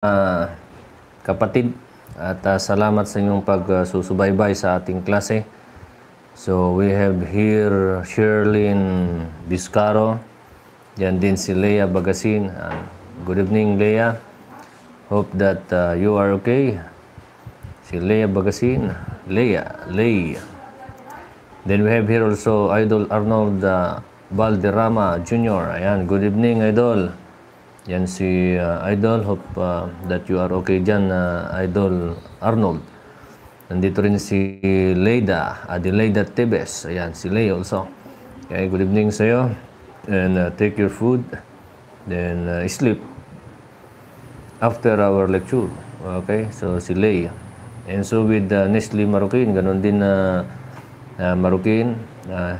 uh, kapatid at uh, salamat sa inyong pagsusubaybay sa ating klase. So we have here Sherlyn Biscaro, yan din si Leah Bagasin. Uh, good evening Leah. Hope that uh, you are okay. Si Leah Bagasin, Leah, Leah. Then we have here also Idol Arnold uh, Valderrama Jr. Ayan, good evening Idol. Yan si uh, Idol. Hope uh, that you are okay dyan, uh, Idol Arnold. Nandito rin si Leida, Adelaida Tebes. Ayan, si Lay also. Okay, good evening sa iyo. And uh, take your food. Then uh, sleep after our lecture. Okay, so si Lay. And so with uh, Nestle Marokin, ganun din na uh, uh, Marokin, uh,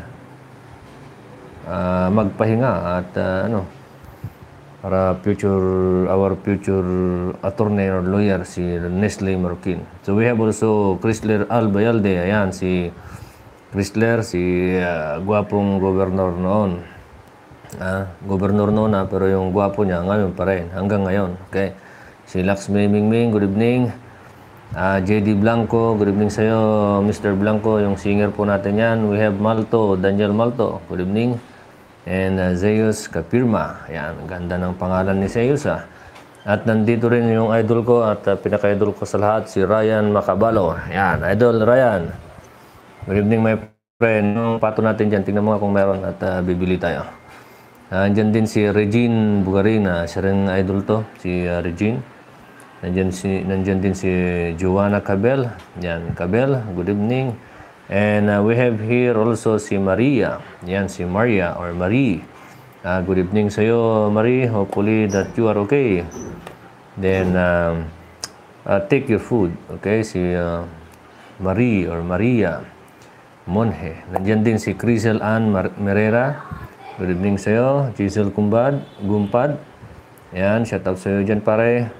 uh, magpahinga at uh, ano, para future our future attorney or lawyer si Nestle Marroquin. So we have also Chrysler Albayalde. Ayan si Chrysler, si uh, gwapong gobernador noon. Ah, gobernador noon na pero yung gwapo niya ngayon pa rin hanggang ngayon. Okay. Si Laxmi Mingming, good evening. Uh, ah, JD Blanco, good evening sa iyo, Mr. Blanco, yung singer po natin yan. We have Malto, Daniel Malto, good evening and uh, Zeus Kapirma. Yan, ganda ng pangalan ni Zeus ah. At nandito rin yung idol ko at uh, pinaka-idol ko sa lahat, si Ryan Macabalo. Yan, idol Ryan. Good evening my friend. Yung pato natin dyan, tingnan mo kung meron at uh, bibili tayo. Uh, din si Regine Bugarina, siya rin idol to, si uh, Regine. Nandyan, si, din si Joanna Cabel. Yan, Cabel, good evening. And uh, we have here also si Maria. Yan, si Maria or Marie. Uh, good evening sa iyo, Marie. Hopefully that you are okay. Then, um, uh, take your food. Okay, si uh, Marie or Maria Monhe. Nandiyan din si Crisel Ann Mar Merera. Good evening sa iyo. Giselle Kumbad, Gumpad. Yan, shout out sa iyo dyan pare.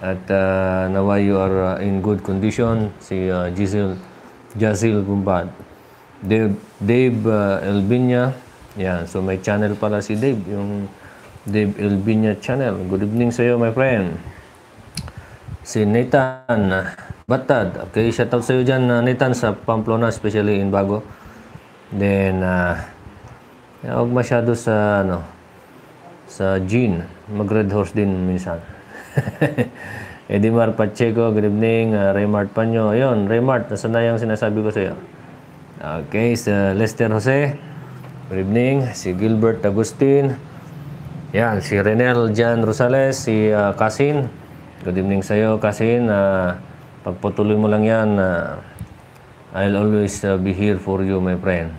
At uh, nawa you are uh, in good condition. Si uh, Giselle Jazil Gumbad. Dave, Dave uh, Elbinya. Yan. So may channel pala si Dave. Yung Dave Elbinya channel. Good evening sa iyo, my friend. Si Nathan Batad. Okay, shout out sa iyo dyan, uh, Nathan, sa Pamplona, especially in Bago. Then, uh, huwag masyado sa, ano, sa Jean. Mag-red horse din minsan. Edimar Pacheco, good evening. Uh, Raymart Panyo. Ayun, Raymart, nasa na yung sinasabi ko sa iyo? Okay, sa Lester Jose. Good evening. Si Gilbert Agustin. Yan, si Renel Jan Rosales, si uh, Kasin. Good evening sa iyo, Kasin. Uh, pagpatuloy mo lang yan, uh, I'll always uh, be here for you, my friend.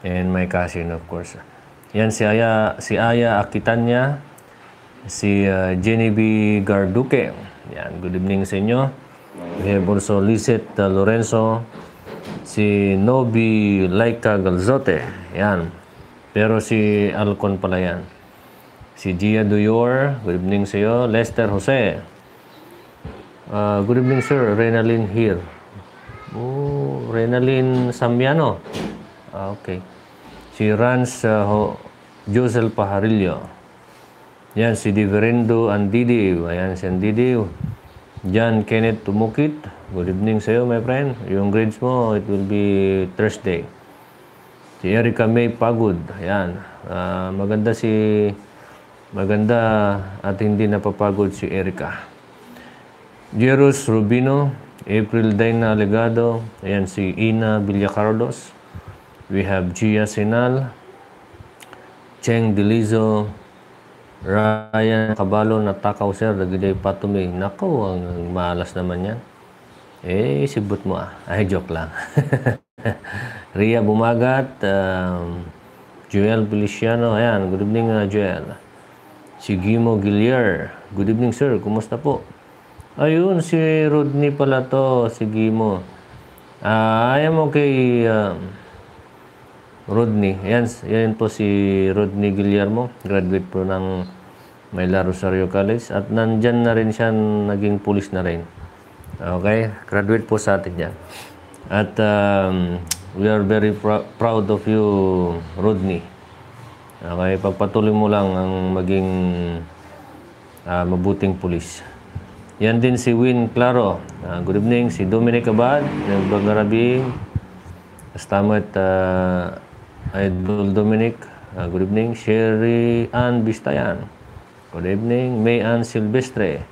And my cousin, of course. Yan si Aya, si Aya Akitanya, si uh, Jenny B. Garduque. Yan, good evening sa inyo. We have also Lisette uh, Lorenzo, si Nobi Laika Galzote. Yan. Pero si Alcon pala yan. Si Gia Duyor, good evening sa iyo. Lester Jose. Uh, good evening sir, Renalyn here. Oh, Renalyn Samiano. Ah, okay. Si Rans uh, Josel Pajarillo. Yan, si Diverendo Andidiw. Ayan, si Andidiw. John Kenneth Tumukit. Good evening sa iyo, my friend. Yung grades mo, it will be Thursday. Si Erica May Pagod. Ayan. Uh, maganda si... Maganda at hindi napapagod si Erica. Jeros Rubino. April Dina Legado. Ayan, si Ina Villacarlos. We have Gia Senal. Cheng Delizo. Ryan Kabalo natakaw sir, dagiday patumi. Nako, ang malas naman yan. Eh, sibot mo ah. Ay, joke lang. Ria Bumagat, um, Joel Feliciano, ayan, good evening uh, Joel. Si Gimo Gilier, good evening sir, kumusta po? Ayun, si Rodney pala to, si Gimo. Uh, I am okay, uh, Rodney. Yan, yan po si Rodney Guillermo. Graduate po ng Mayla Rosario College. At nandyan na rin siya, naging pulis na rin. Okay? Graduate po sa atin yan. At um, we are very pr proud of you, Rodney. Okay? Pagpatuloy mo lang ang maging uh, mabuting pulis. Yan din si Win Claro. Uh, good evening. Si Dominic Abad, ng Bagarabing. Kastamat uh, Idol Dominic. Uh, good evening. Sherry Ann Bistayan. Good evening. May Ann Silvestre.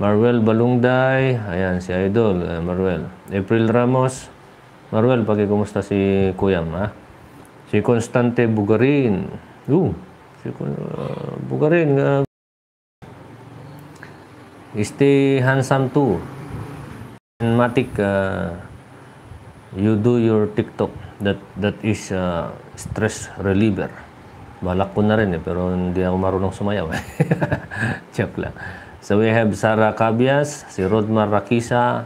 Marwell Balungday. Ayan, si Idol. Uh, Marwell. April Ramos. Marwell, pagkikumusta si Kuyam, ha? Si Constante Bugarin. Uh, si uh, Bugarin. Uh, stay handsome too. Matic, uh, you do your TikTok. That that is uh, stress reliever. Balak ko na rin eh, pero hindi ako marunong sumayaw. Joke lang. So we have Sarah Cabias, si Rodmar Rakisa,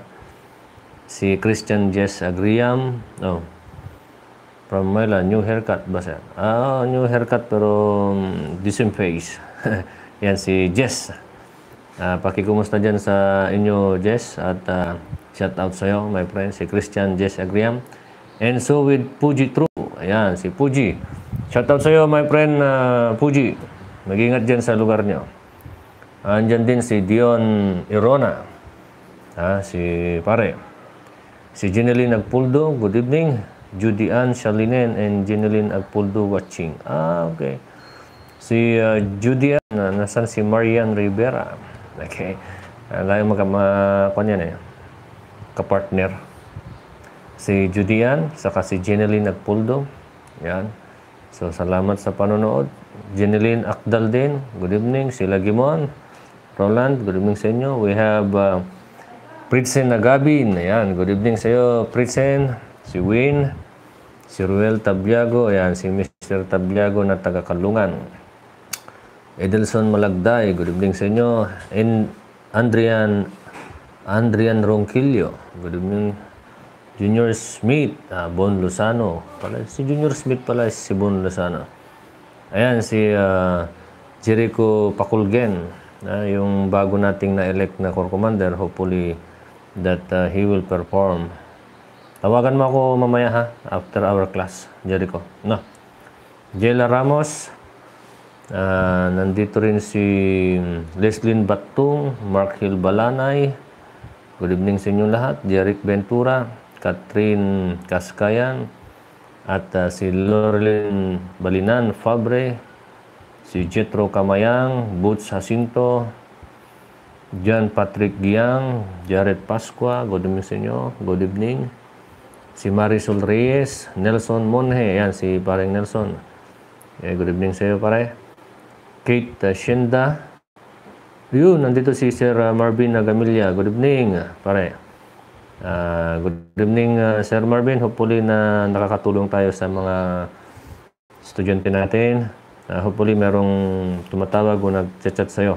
si Christian Jess Agriam. Oh. From Mela, new haircut ba siya? Ah, new haircut pero um, same face. Yan si Jess. Uh, pakikumusta dyan sa inyo, Jess. At uh, shout out sa iyo, my friend, si Christian Jess Agriam. And so with Puji True. Ayan, si Puji. Shout out sa iyo, my friend uh, Puji. Mag-ingat dyan sa lugar niyo. Andyan din si Dion Irona. Ha, si pare. Si Jeneline Agpuldo, good evening. Judy Ann Shalinen and Jeneline Agpuldo watching. Ah, okay. Si uh, Judy Ann, uh, nasan si Marian Rivera. Okay. Uh, Layo mga ma, yan eh. Kapartner. Si Judy Ann, saka si Jeneline Agpuldo. Yan. So, salamat sa panonood. Jeneline Akdal din. Good evening. Si Lagimon. Roland, good evening sa inyo. We have uh, Pritsen Nagabin. Ayan, good evening sa iyo, Pritsen. Si Win. Si Ruel Tabiago. Ayan, si Mr. Tabiago na taga-Kalungan. Edelson Malagday, good evening sa inyo. And Andrian Andrian Ronquillo, good evening. Junior Smith, uh, Bon Lozano. Pala, si Junior Smith pala si Bon Lozano. Ayan, si uh, Jericho Pakulgen uh, yung bago nating na-elect na Corps Commander, hopefully that uh, he will perform. Tawagan mo ako mamaya ha, after our class, Jericho. No. Jela Ramos, uh, nandito rin si Leslyn Batung, Mark Hill Balanay, good evening sa inyong lahat, Jeric Ventura, Catherine Kaskayan, at uh, si Lorelyn Balinan Fabre, si Jetro Kamayang, Boots Jacinto, John Patrick Giang, Jared Pasqua, good evening sa inyo, good evening. Si Marisol Reyes, Nelson Monhe, yan si pareng Nelson. Eh, good evening sa iyo pare. Kate uh, Shinda. Yun, nandito si Sir uh, Marvin Nagamilya. Good evening, pare. Uh, good evening, uh, Sir Marvin. Hopefully na nakakatulong tayo sa mga estudyante natin. Uh, hopefully, merong tumatawag o nag-chat sa'yo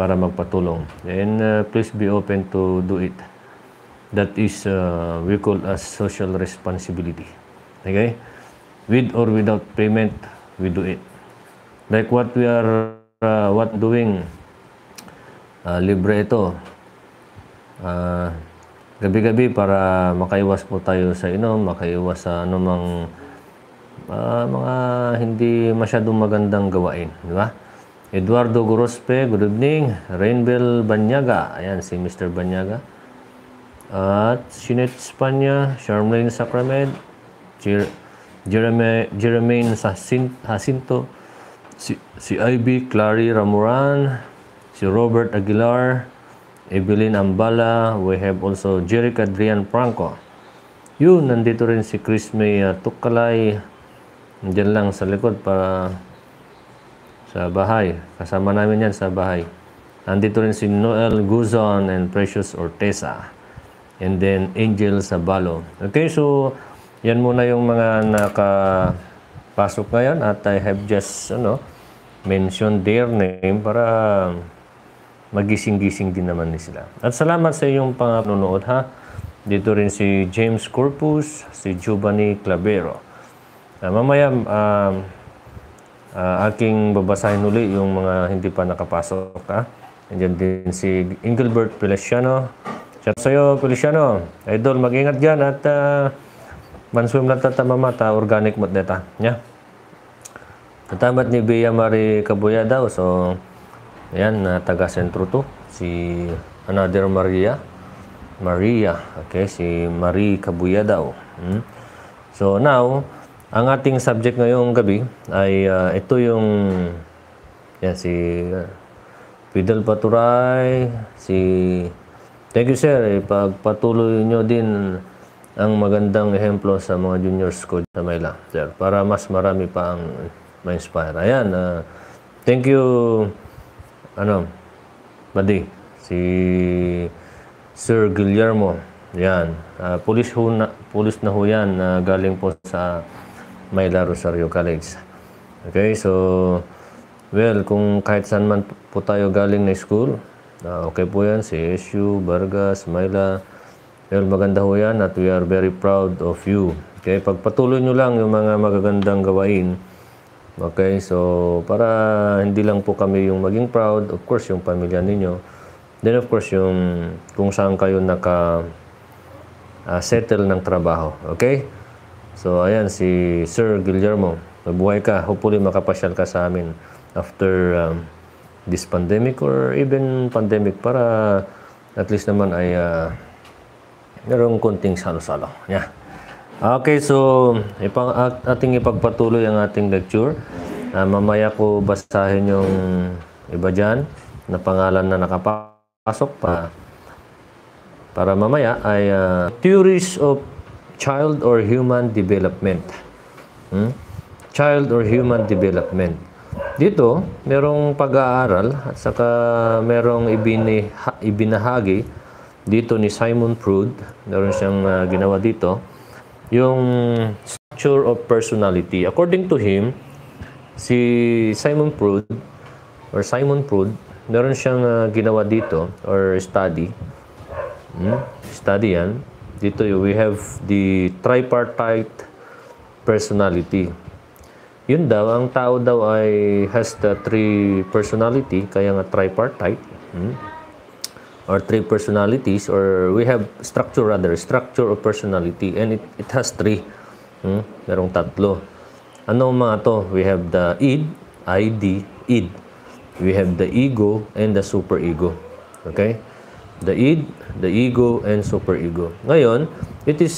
para magpatulong. And uh, please be open to do it. That is, uh, we call as social responsibility. Okay? With or without payment, we do it. Like what we are uh, what doing, uh, libre ito. Uh, gabi-gabi para makaiwas po tayo sa inom, makaiwas sa anumang uh, mga hindi masyadong magandang gawain. Di ba? Eduardo Gorospe, good evening. Rainbel Banyaga, ayan si Mr. Banyaga. At Sinet Espanya, Charmaine Sacrament, Jer Jeremy, Jeremaine Jacinto, si, si Ivy Clary Ramuran, si Robert Aguilar, Evelyn Ambala, we have also Jeric Adrian Franco. Yun, nandito rin si Chris May uh, Tukalay, Diyan lang sa likod para sa bahay. Kasama namin yan sa bahay. Nandito rin si Noel Guzon and Precious Ortesa. And then Angel Sabalo. Okay, so yan muna yung mga nakapasok ngayon at I have just ano, mentioned their name para magising-gising din naman ni sila. At salamat sa iyong panonood ha. Dito rin si James Corpus, si Giovanni Clavero. Uh, mamaya, uh, uh, aking babasahin uli yung mga hindi pa nakapasok. Ha? Nandiyan din si Engelbert Feliciano. Shout sa'yo, Feliciano. Idol, mag-ingat dyan at uh, manswim lang tatamamata, organic mat deta. Yeah? Tatamat ni Bea Marie Kabuya daw. So, ayan, uh, taga-sentro to. si another Maria. Maria. Okay, si Marie Kabuyadaw. Hmm? So now, ang ating subject ngayong gabi ay uh, ito yung yan si uh, Fidel Paturay, si Thank you sir, ipagpatuloy nyo din ang magandang ehemplo sa mga juniors ko sa Mayla, sir, para mas marami pa ang ma-inspire. Ayan, uh, thank you, ano, buddy, si Sir Guillermo. Yan, uh, pulis, ho na, pulis na ho yan uh, galing po sa Mayla Rosario College. Okay, so, well, kung kahit saan man po tayo galing na school, Uh, okay po yan, si SU, Vargas, Mayla. Well, maganda ho yan at we are very proud of you. Okay, pagpatuloy nyo lang yung mga magagandang gawain. Okay, so para hindi lang po kami yung maging proud, of course yung pamilya ninyo. Then of course yung kung saan kayo naka uh, settle ng trabaho. Okay? So ayan si Sir Guillermo. Mabuhay ka. Hopefully makapasyal ka sa amin after um, this pandemic or even pandemic para at least naman ay uh, merong konting salo-salo. Yeah. Okay, so ipang ating ipagpatuloy ang ating lecture. Uh, mamaya ko basahin yung iba dyan na pangalan na nakapasok pa para mamaya ay uh, theories of child or human development. Hmm? Child or human development. Dito, merong pag-aaral at saka merong ibinahagi dito ni Simon Freud. Meron siyang uh, ginawa dito. Yung structure of personality. According to him, si Simon Freud or Simon Freud, meron siyang uh, ginawa dito or study. Hmm? Study yan. Dito we have the tripartite personality. Yun daw, ang tao daw ay has the three personality, kaya nga tripartite. Hmm? Or three personalities, or we have structure rather, structure of personality, and it, it has three. Hmm? Merong tatlo. Ano mga to? We have the id, ID, id. We have the ego and the superego. Okay? The id, the ego, and superego. Ngayon, it is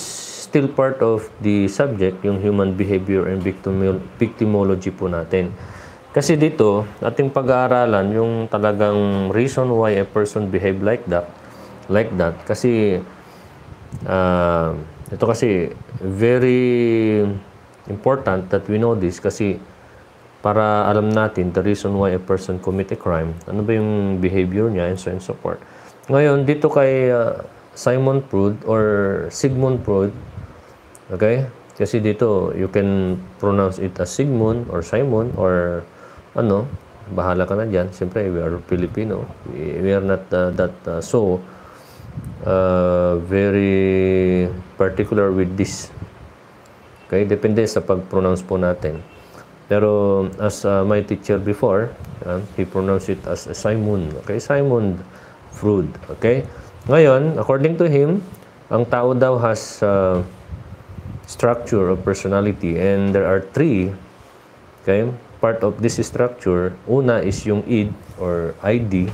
still part of the subject, yung human behavior and victimology po natin. Kasi dito, ating pag-aaralan yung talagang reason why a person behave like that. Like that. Kasi, uh, ito kasi very important that we know this kasi para alam natin the reason why a person commit a crime. Ano ba yung behavior niya and so and so forth. Ngayon, dito kay uh, Simon Freud or Sigmund Freud, Okay? Kasi dito, you can pronounce it as Sigmund or Simon or ano, bahala ka na dyan. Siyempre, we are Filipino. We, are not uh, that uh, so uh, very particular with this. Okay? Depende sa pag-pronounce po natin. Pero as uh, my teacher before, uh, he pronounced it as Simon. Okay? Simon Freud. Okay? Ngayon, according to him, ang tao daw has uh, structure of personality and there are three okay part of this structure una is yung id or id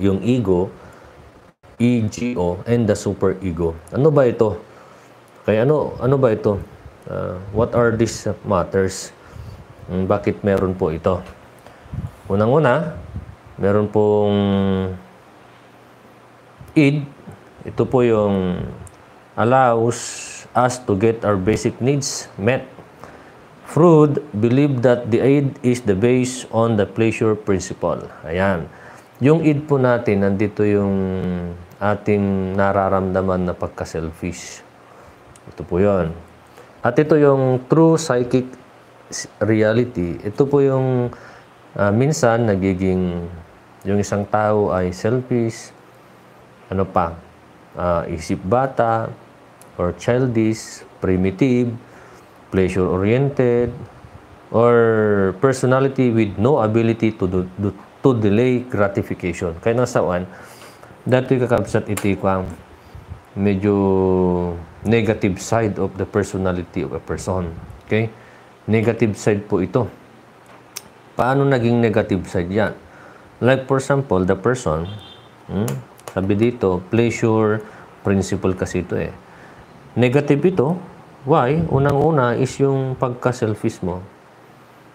yung ego ego and the super ego. Ano ba ito? Kaya ano ano ba ito? Uh, what are these matters? Um, bakit meron po ito? Unang-una meron pong id. Ito po yung allows us to get our basic needs met. Freud believed that the aid is the base on the pleasure principle. Ayan. Yung id po natin, nandito yung ating nararamdaman na pagka-selfish. Ito po yon. At ito yung true psychic reality. Ito po yung uh, minsan nagiging yung isang tao ay selfish, ano pa, uh, isip bata, or childish, primitive, pleasure-oriented, or personality with no ability to do, do, to delay gratification. Kaya nasaan, dati kakabsat iti ko ang medyo negative side of the personality of a person. Okay? Negative side po ito. Paano naging negative side yan? Like for example, the person Hmm? Sabi dito, pleasure principle kasi ito eh. Negative ito. Why? Unang-una is yung pagka-selfish mo.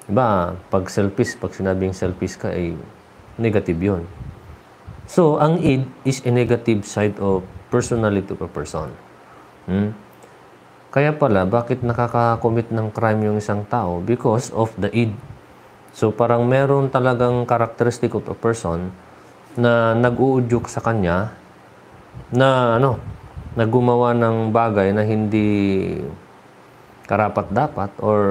Diba? Pag selfish, pag sinabing selfish ka, ay negative yon. So, ang id is a negative side of personality of a person. Hmm? Kaya pala, bakit nakaka-commit ng crime yung isang tao? Because of the id. So, parang meron talagang characteristic of a person na nag-uudyok sa kanya na ano, nagumawa ng bagay na hindi karapat dapat or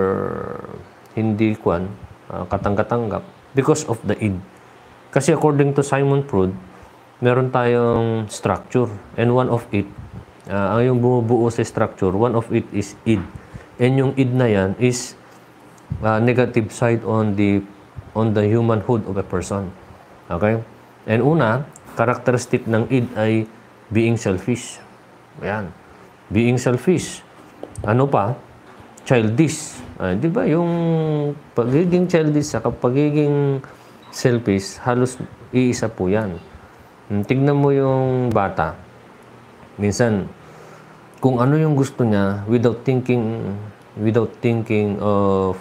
hindi kwan uh, katanggatanggap because of the id. Kasi according to Simon Freud, meron tayong structure and one of it, uh, ang yung bumubuo sa structure, one of it is id. And yung id na yan is uh, negative side on the on the humanhood of a person. Okay? And una, characteristic ng id ay being selfish. Ayan. Being selfish. Ano pa? Childish. Uh, di ba yung pagiging childish sa pagiging selfish, halos iisa po yan. Hmm, tignan mo yung bata. Minsan, kung ano yung gusto niya without thinking without thinking of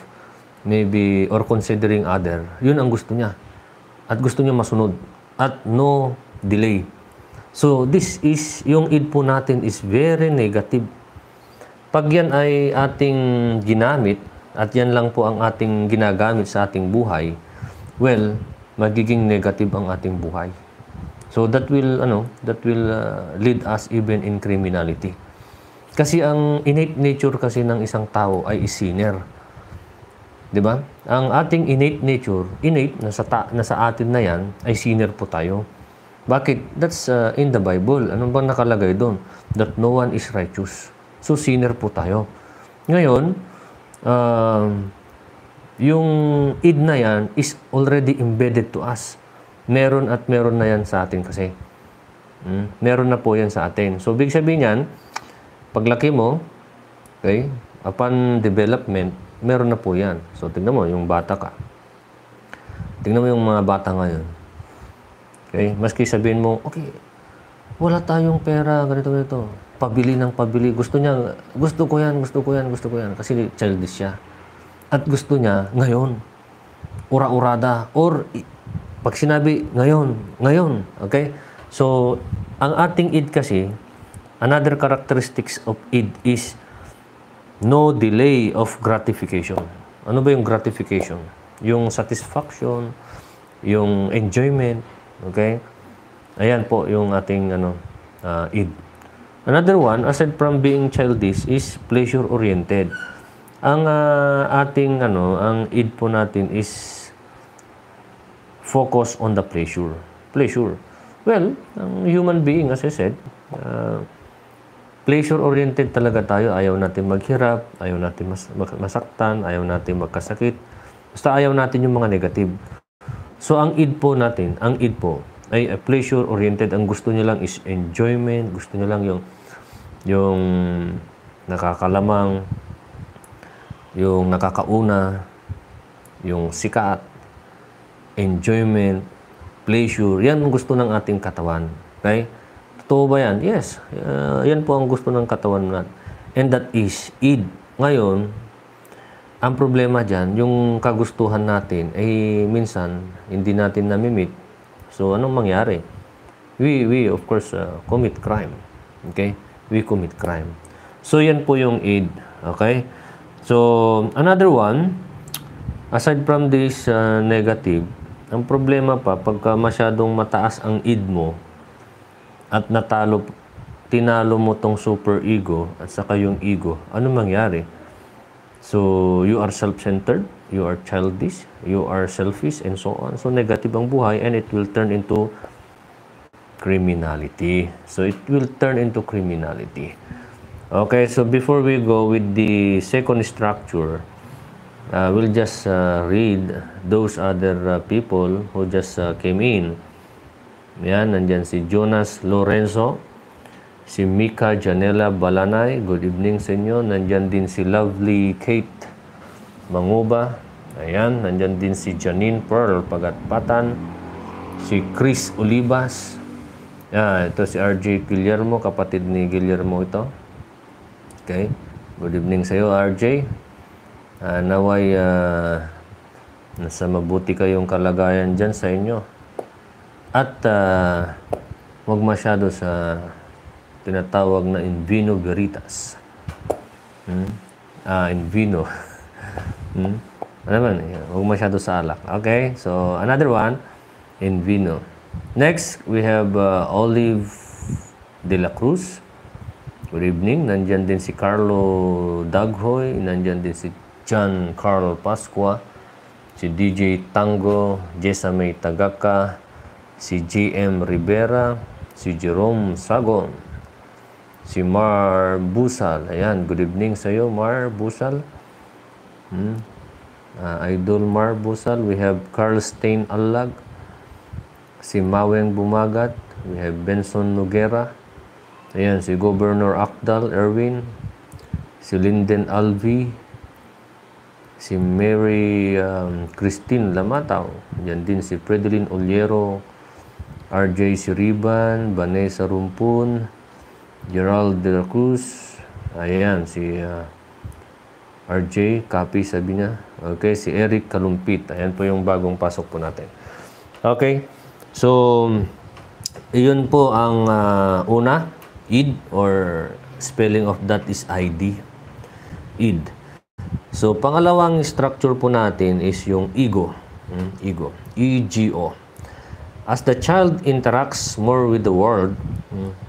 maybe or considering other, yun ang gusto niya. At gusto niya masunod. At no delay. So, this is, yung id po natin is very negative. Pag yan ay ating ginamit, at yan lang po ang ating ginagamit sa ating buhay, well, magiging negative ang ating buhay. So that will ano, that will uh, lead us even in criminality. Kasi ang innate nature kasi ng isang tao ay sinner. 'Di ba? Ang ating innate nature, innate na sa na sa atin na 'yan ay sinner po tayo. Bakit? That's uh, in the Bible. Ano bang nakalagay doon? That no one is righteous. So, sinner po tayo. Ngayon, uh, yung id na yan is already embedded to us. Meron at meron na yan sa atin kasi. Hmm? Meron na po yan sa atin. So, big sabihin yan, paglaki mo, okay, upon development, meron na po yan. So, tignan mo, yung bata ka. Tignan mo yung mga bata ngayon. Okay? Maski sabihin mo, okay, wala tayong pera, ganito, ganito pabili ng pabili. Gusto niya, gusto ko yan, gusto ko yan, gusto ko yan. Kasi childish siya. At gusto niya ngayon. Ura-urada. Or, pag sinabi ngayon, ngayon. Okay? So, ang ating id kasi, another characteristics of id is no delay of gratification. Ano ba yung gratification? Yung satisfaction, yung enjoyment, okay? Ayan po yung ating ano, uh, id. Another one, aside from being childish, is pleasure-oriented. Ang uh, ating, ano, ang id po natin is focus on the pleasure. Pleasure. Well, ang human being, as I said, uh, pleasure-oriented talaga tayo. Ayaw natin maghirap, ayaw natin mas, masaktan, ayaw natin magkasakit. Basta ayaw natin yung mga negative. So, ang id po natin, ang id po, ay pleasure-oriented. Ang gusto niya lang is enjoyment. Gusto niya lang yung yung nakakalamang, yung nakakauna, yung sikat, enjoyment, pleasure, yan ang gusto ng ating katawan. Okay? Totoo ba yan? Yes. Uh, yan po ang gusto ng katawan natin. And that is id. Ngayon, ang problema dyan, yung kagustuhan natin, ay minsan, hindi natin namimit. So, anong mangyari? We, we of course, uh, commit crime. Okay? we commit crime. So, yan po yung aid. Okay? So, another one, aside from this uh, negative, ang problema pa, pagka masyadong mataas ang id mo at natalo, tinalo mo tong super ego at saka yung ego, ano mangyari? So, you are self-centered, you are childish, you are selfish, and so on. So, negative ang buhay and it will turn into criminality. So it will turn into criminality. Okay, so before we go with the second structure, uh, we'll just uh, read those other uh, people who just uh, came in. Yan, nandyan si Jonas Lorenzo, si Mika Janela Balanay, good evening sa inyo. Nandyan din si Lovely Kate Manguba. Ayan, nandyan din si Janine Pearl Pagatpatan, si Chris Olivas, Yeah, ito si RJ Guillermo, kapatid ni Guillermo ito. Okay. Good evening sa iyo, RJ. Uh, naway uh, nasa mabuti kayong kalagayan dyan sa inyo. At uh, huwag masyado sa tinatawag na in vino veritas. Hmm? Ah, in vino. hmm? Ano naman, huwag masyado sa alak. Okay, so another one, in vino. Next, we have uh, Olive de la Cruz. Good evening. Nandyan din si Carlo Daghoy. Nandyan din si John Carl Pasqua. Si DJ Tango. Jessa May Tagaka. Si JM Rivera. Si Jerome Sagon. Si Mar Busal. Ayan, good evening sa iyo, Mar Busal. Hmm. Uh, Idol Mar Busal. We have Carl Stein Allag si Maweng Bumagat, we have Benson Noguera, ayan, si Governor Akdal Erwin, si Linden Alvi, si Mary um, Christine Lamataw, yan din si Fredeline Oliero, RJ Siriban, Vanessa Rumpun, Gerald de la Cruz, ayan, si uh, RJ, copy sabi niya. Okay, si Eric Kalumpit. Ayan po yung bagong pasok po natin. Okay. So, iyon po ang uh, una, id or spelling of that is ID. Id. So, pangalawang structure po natin is yung ego. Hmm, ego. E-G-O. As the child interacts more with the world,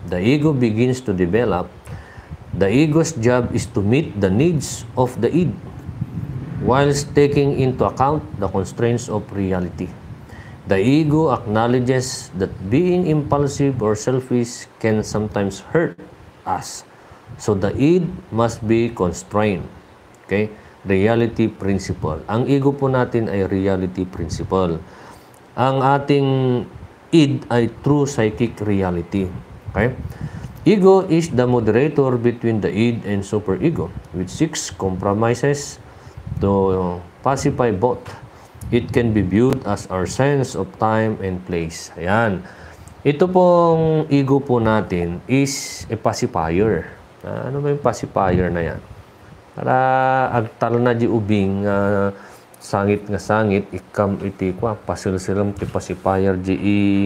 the ego begins to develop. The ego's job is to meet the needs of the id whilst taking into account the constraints of reality. The ego acknowledges that being impulsive or selfish can sometimes hurt us. So the id must be constrained. Okay? Reality principle. Ang ego po natin ay reality principle. Ang ating id ay true psychic reality. Okay? Ego is the moderator between the id and superego, which seeks compromises to pacify both It can be viewed as our sense of time and place. Ayan. Ito pong ego po natin is a pacifier. Uh, ano ba yung pacifier na yan? Para agtal na di ubing uh, sangit nga sangit ikam iti kwa pasilsilam ti pacifier di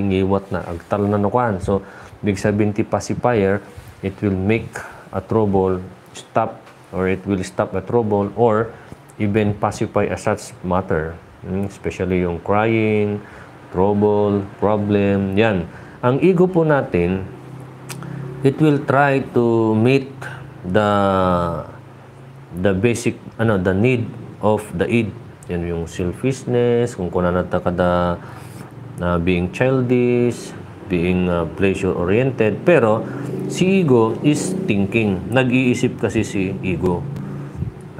ingiwat na agtal na nukwan. So, big sabihin ti pacifier, it will make a trouble stop or it will stop a trouble or even pacify a such matter. Hmm, especially yung crying, trouble, problem, yan. Ang ego po natin, it will try to meet the the basic ano the need of the id yan yung selfishness kung kuna nata kada na uh, being childish being uh, pleasure oriented pero si ego is thinking nag-iisip kasi si ego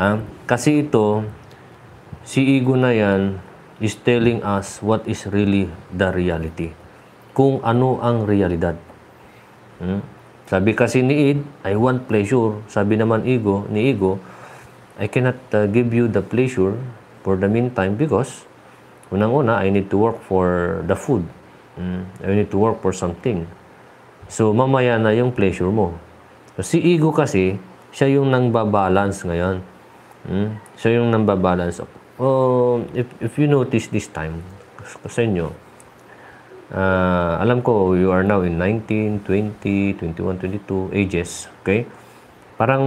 ah kasi ito si ego na yan is telling us what is really the reality. Kung ano ang realidad. Hmm? Sabi kasi ni id, I want pleasure. Sabi naman ego, ni ego, I cannot uh, give you the pleasure for the meantime because unang-una, I need to work for the food. Hmm? I need to work for something. So, mamaya na yung pleasure mo. So, si ego kasi, siya yung nang balance ngayon. Hmm? Siya yung nang balance uh, if, if you notice this time, sa inyo, uh, alam ko you are now in 19, 20, 21, 22 ages, okay? Parang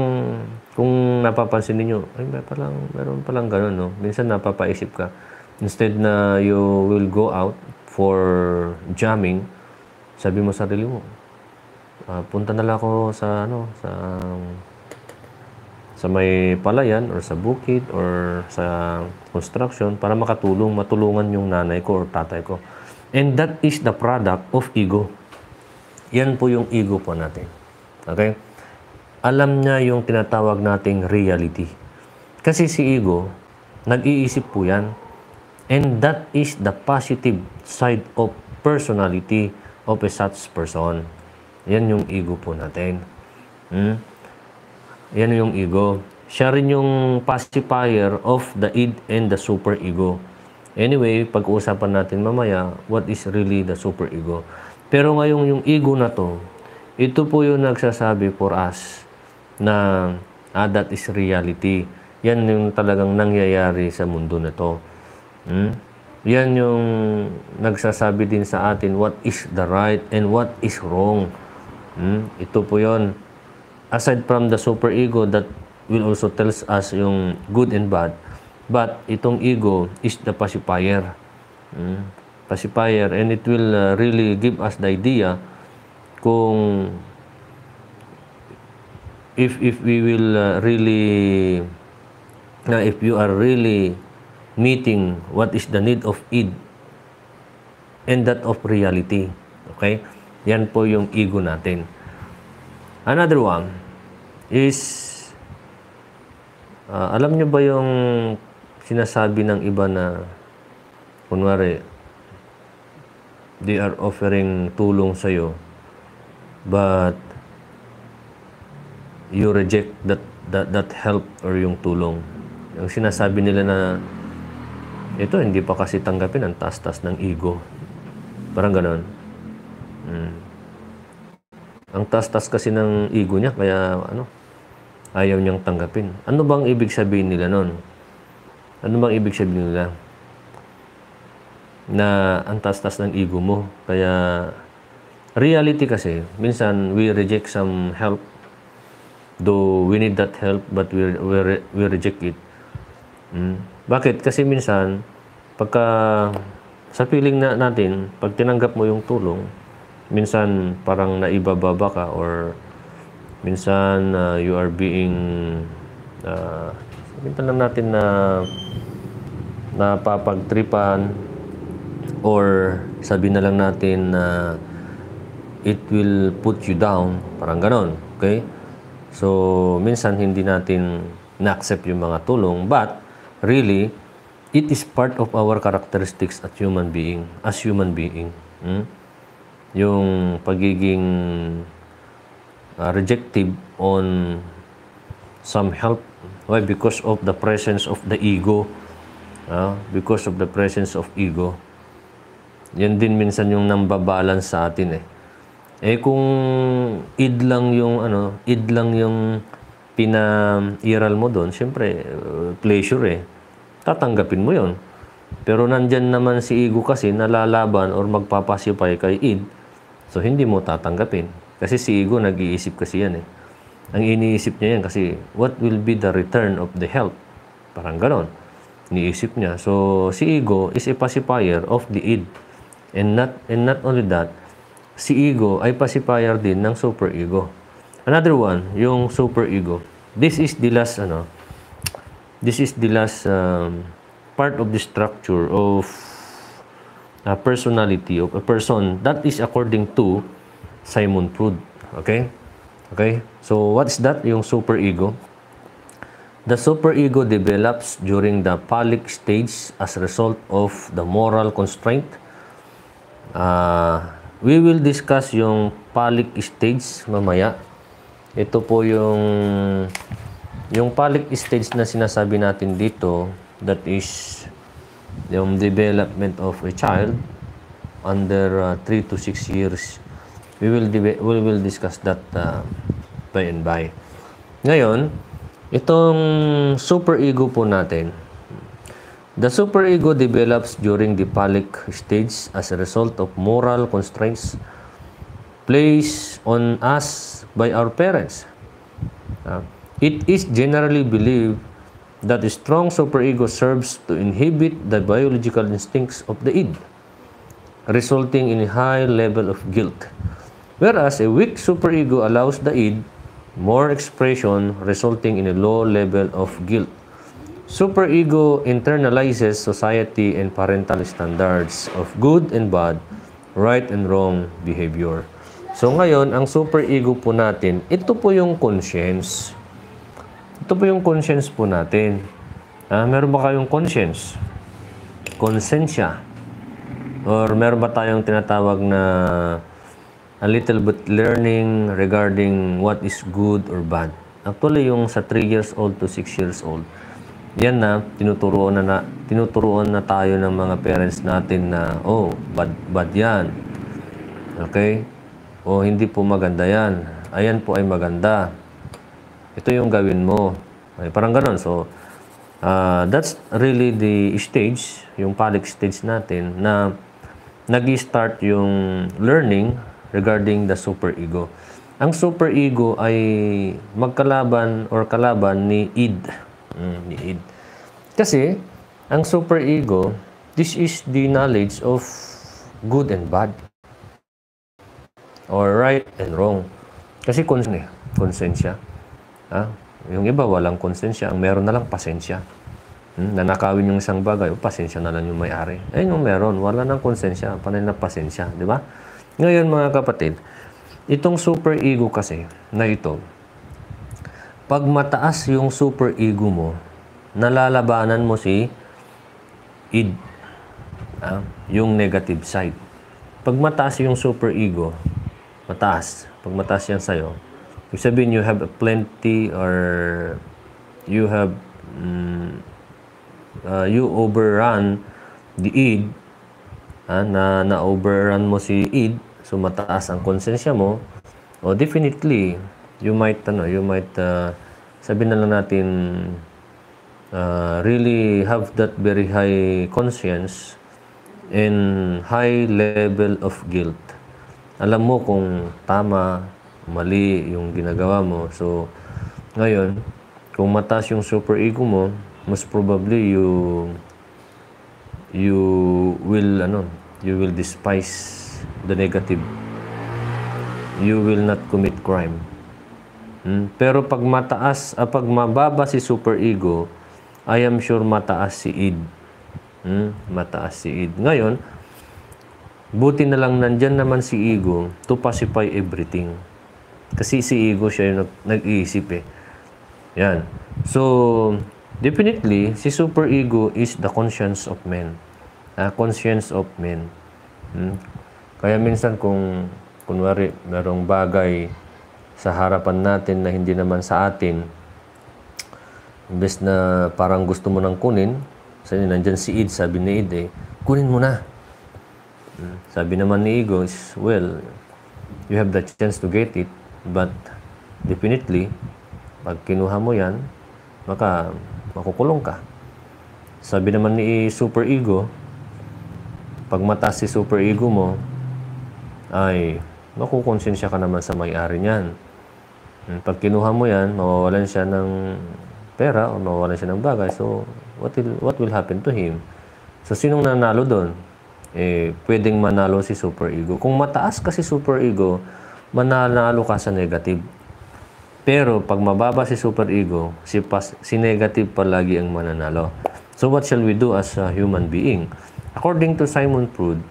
kung napapansin niyo, ay may palang meron palang ganun, no? Minsan napapaisip ka. Instead na you will go out for jamming, sabi mo sa sarili mo, uh, punta na lang ako sa ano, sa sa may palayan or sa bukid or sa construction para makatulong, matulungan yung nanay ko or tatay ko. And that is the product of ego. Yan po yung ego po natin. Okay? Alam niya yung tinatawag nating reality. Kasi si ego, nag-iisip po yan. And that is the positive side of personality of a such person. Yan yung ego po natin. Hmm? Yan yung ego. Siya rin yung pacifier of the id and the super ego. Anyway, pag-uusapan natin mamaya, what is really the super ego? Pero ngayong yung ego na to, ito po yung nagsasabi for us na ah, that is reality. Yan yung talagang nangyayari sa mundo na to. Hmm? Yan yung nagsasabi din sa atin what is the right and what is wrong. Hmm? Ito po yon. Aside from the super ego that will also tells us yung good and bad, but itong ego is the pacifier. Hmm? Pacifier and it will uh, really give us the idea kung if if we will uh, really na if you are really meeting what is the need of id and that of reality. Okay? Yan po yung ego natin. Another one is uh, alam nyo ba yung sinasabi ng iba na kunwari they are offering tulong sa'yo but you reject that that that help or yung tulong. Yung sinasabi nila na ito hindi pa kasi tanggapin ang taas-taas ng ego. Parang ganoon. Hmm. Ang taas-taas kasi ng ego niya kaya ano ayaw niyang tanggapin. Ano bang ibig sabihin nila noon? Ano bang ibig sabihin nila? Na ang taas-taas ng ego mo. Kaya reality kasi, minsan we reject some help Though we need that help, but we, we, we reject it. Hmm? Bakit? Kasi minsan, pagka sa feeling na natin, pag tinanggap mo yung tulong, minsan parang naibababa ka or minsan uh, you are being uh, sabihin lang natin na napapagtripan or sabi na lang natin na it will put you down, parang ganon. Okay? So, minsan hindi natin na-accept yung mga tulong. But, really, it is part of our characteristics as human being. As human being. Hmm? Yung pagiging uh, rejective on some help. Why? Because of the presence of the ego. Uh, because of the presence of ego. Yan din minsan yung nambabalance sa atin eh. Eh kung id lang yung ano, id lang yung pinairal mo doon, syempre uh, pleasure eh. Tatanggapin mo 'yon. Pero nandyan naman si ego kasi nalalaban or magpapasipay kay id. So hindi mo tatanggapin. Kasi si ego nag-iisip kasi yan eh. Ang iniisip niya yan kasi what will be the return of the help? Parang ganon. Iniisip niya. So si ego is a pacifier of the id. And not and not only that, si ego ay pacifier din ng super ego. Another one, yung super ego. This is the last ano, this is the last um, part of the structure of a personality of a person that is according to Simon Freud. Okay? Okay? So what is that yung super ego? The super ego develops during the phallic stage as a result of the moral constraint uh, We will discuss yung phallic stage mamaya. Ito po yung yung phallic stage na sinasabi natin dito that is yung development of a child under 3 uh, to 6 years. We will we will discuss that uh, by and by. Ngayon, itong super ego po natin, The superego develops during the phallic stage as a result of moral constraints placed on us by our parents. Uh, it is generally believed that a strong superego serves to inhibit the biological instincts of the id, resulting in a high level of guilt. Whereas a weak superego allows the id more expression, resulting in a low level of guilt. Superego internalizes society and parental standards of good and bad, right and wrong behavior. So ngayon, ang superego po natin, ito po yung conscience. Ito po yung conscience po natin. Ah, meron ba kayong conscience? Konsensya. Or meron ba tayong tinatawag na a little bit learning regarding what is good or bad? Actually, yung sa 3 years old to 6 years old, yan na tinuturuan na, na tinuturuan na tayo ng mga parents natin na oh bad bad yan Okay? O hindi po maganda yan. Ayan po ay maganda. Ito yung gawin mo. Okay, parang ganun. So, uh, that's really the stage, yung palik stage natin na nag start yung learning regarding the super ego. Ang super ego ay magkalaban or kalaban ni id. Mm, ni id. Kasi, ang super ego, this is the knowledge of good and bad. Or right and wrong. Kasi konsensya. Eh, konsensya. Ha? Yung iba, walang konsensya. Ang meron na lang, pasensya. Hmm? Nanakawin yung isang bagay, o pasensya na lang yung may-ari. Ayun yung meron. Wala nang konsensya. Panay na pasensya. Di ba? Ngayon, mga kapatid, Itong super ego kasi na ito, pag mataas yung super ego mo, nalalabanan mo si id, ah, yung negative side. Pag mataas yung super ego, mataas, pag mataas yan sa'yo, ibig sabihin you have plenty or you have um, uh, you overrun the id, ah, na na-overrun mo si id, So mataas ang konsensya mo, o oh, definitely you might ano, you might uh, sabi na lang natin uh, really have that very high conscience and high level of guilt. Alam mo kung tama, mali yung ginagawa mo. So ngayon, kung mataas yung super ego mo, most probably you you will ano, you will despise the negative. You will not commit crime. Hmm? Pero pag mataas, ah, pag mababa si super ego, I am sure mataas si id. Hmm? Mataas si id. Ngayon, buti na lang nandyan naman si ego to pacify everything. Kasi si ego siya yung nag-iisip eh. Yan. So, definitely, si super ego is the conscience of men. Uh, conscience of men. Hmm? Kaya minsan kung kunwari merong bagay sa harapan natin na hindi naman sa atin, imbes na parang gusto mo nang kunin, kasi nandyan si Id, sabi ni Id eh, kunin mo na. Hmm. Sabi naman ni Ego is, well, you have the chance to get it, but definitely, pag kinuha mo yan, maka makukulong ka. Sabi naman ni Super Ego, pag mataas si Super Ego mo, ay makukonsensya ka naman sa may-ari niyan. Hmm, pag kinuha mo yan, mawawalan siya ng pera o mawawalan siya ng bagay. So, what will, what will happen to him? So, sinong nanalo doon? Eh, pwedeng manalo si super ego. Kung mataas kasi super ego, mananalo ka sa negative. Pero pag mababa si super ego, si, si negative palagi ang mananalo. So what shall we do as a human being? According to Simon Freud,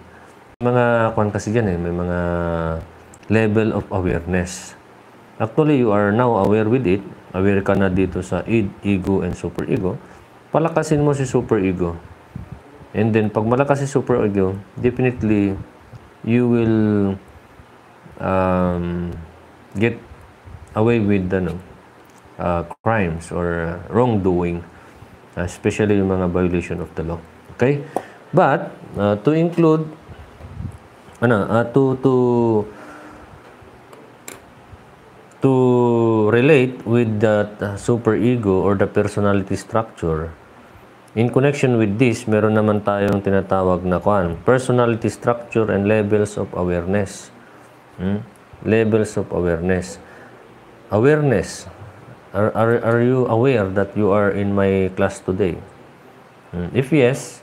mga kwan kasi dyan eh, may mga level of awareness. Actually, you are now aware with it. Aware ka na dito sa id, ego, and super ego. Palakasin mo si super ego. And then, pag malakas si super ego, definitely, you will um, get away with ano, uh, crimes or wrongdoing, especially yung mga violation of the law. Okay? But, uh, to include ano, uh, to to to relate with that uh, super ego or the personality structure. In connection with this, meron naman tayong tinatawag na kwan, personality structure and levels of awareness. Hmm? Levels of awareness. Awareness. Are, are, are you aware that you are in my class today? Hmm? If yes,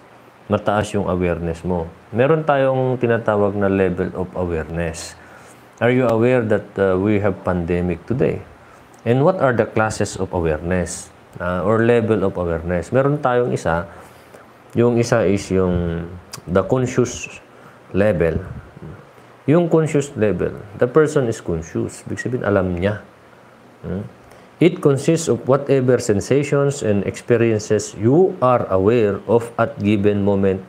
mataas yung awareness mo. Meron tayong tinatawag na level of awareness. Are you aware that uh, we have pandemic today? And what are the classes of awareness uh, or level of awareness? Meron tayong isa. Yung isa is yung the conscious level. Yung conscious level, the person is conscious. Ibig sabihin, alam niya. Hmm? It consists of whatever sensations and experiences you are aware of at given moment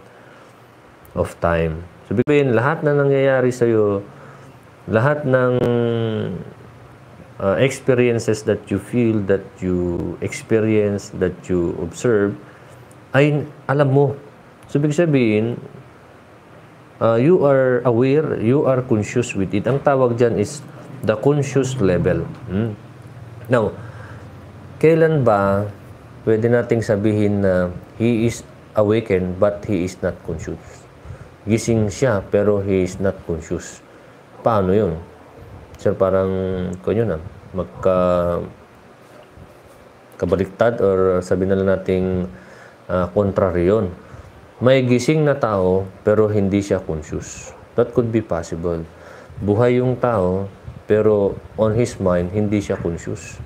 of time. So, sabihin, lahat na nangyayari sa iyo, lahat ng uh, experiences that you feel, that you experience, that you observe, ay alam mo. So, ibig sabihin, uh, you are aware, you are conscious with it. Ang tawag dyan is the conscious level. Hmm? Now, kailan ba pwede nating sabihin na he is awakened but he is not conscious? Gising siya pero he is not conscious. Paano yun? Sir, parang, kung yun na, magka kabaliktad or sabi na lang nating uh, contrary yun. May gising na tao pero hindi siya conscious. That could be possible. Buhay yung tao pero on his mind hindi siya conscious.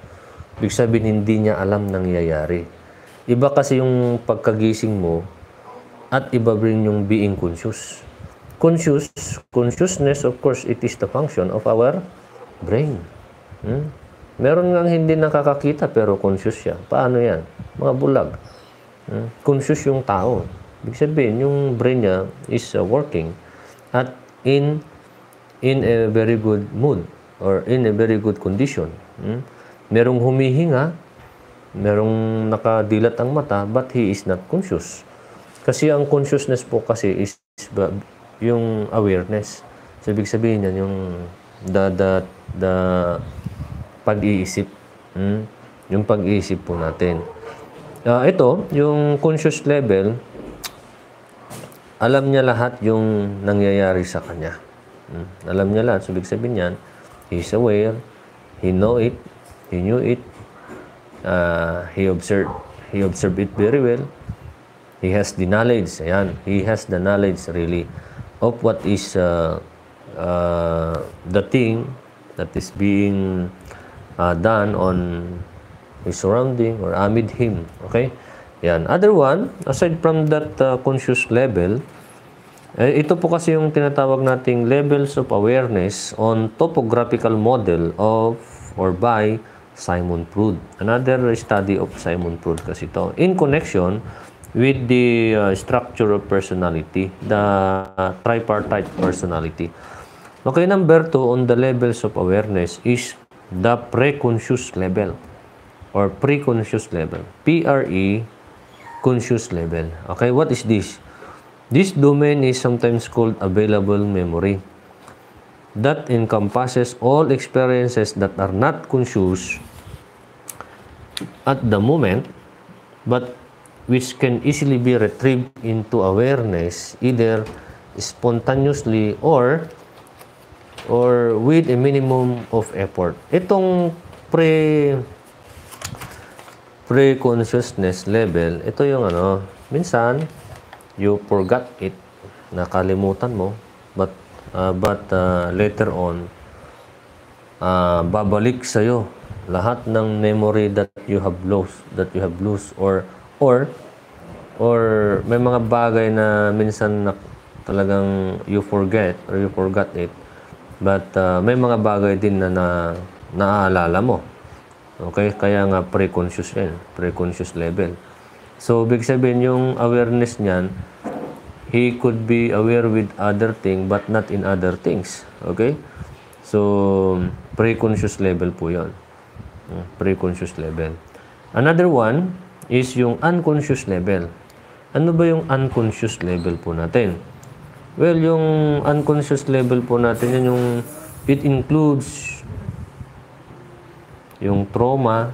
Ibig sabihin hindi niya alam nangyayari. Iba kasi yung pagkagising mo at iba rin yung being conscious. Conscious, consciousness of course it is the function of our brain. Hmm? Meron ngang hindi nakakakita pero conscious siya. Paano yan? Mga bulag. Hmm? Conscious yung tao. Ibig sabihin, yung brain niya is uh, working at in in a very good mood or in a very good condition. Hmm? Merong humihinga, merong nakadilat ang mata, but he is not conscious. Kasi ang consciousness po kasi is yung awareness. So, ibig sabihin yan, yung the, the, the pag-iisip. Hmm? Yung pag-iisip po natin. Uh, ito, yung conscious level, alam niya lahat yung nangyayari sa kanya. Hmm? Alam niya lahat. So, ibig sabihin niyan, he's aware, he know it, he knew it, uh, he observed, he observed it very well, he has the knowledge, ayan, he has the knowledge really of what is uh, uh, the thing that is being uh, done on his surrounding or amid him. Okay? Yan. Other one, aside from that uh, conscious level, eh, ito po kasi yung tinatawag nating levels of awareness on topographical model of or by Simon Freud. Another study of Simon Freud kasi ito. In connection with the uh, structure of personality, the uh, tripartite personality. Okay, number two on the levels of awareness is the preconscious level or preconscious level. P-R-E conscious level. Okay, what is this? This domain is sometimes called available memory that encompasses all experiences that are not conscious at the moment but which can easily be retrieved into awareness either spontaneously or or with a minimum of effort. Itong pre pre-consciousness level, ito yung ano, minsan, you forgot it, nakalimutan mo, but, uh, but uh, later on, uh, babalik sa'yo lahat ng memory that you have lost, that you have lost, or, or, or may mga bagay na minsan na talagang you forget or you forgot it, but uh, may mga bagay din na, na naaalala mo. Okay? Kaya nga pre-conscious yan. Pre-conscious level. So, big sabihin yung awareness niyan, he could be aware with other thing but not in other things. Okay? So, pre-conscious level po yon hmm, Pre-conscious level. Another one is yung unconscious level. Ano ba yung unconscious level po natin? Well, yung unconscious level po natin, yan yung it includes yung trauma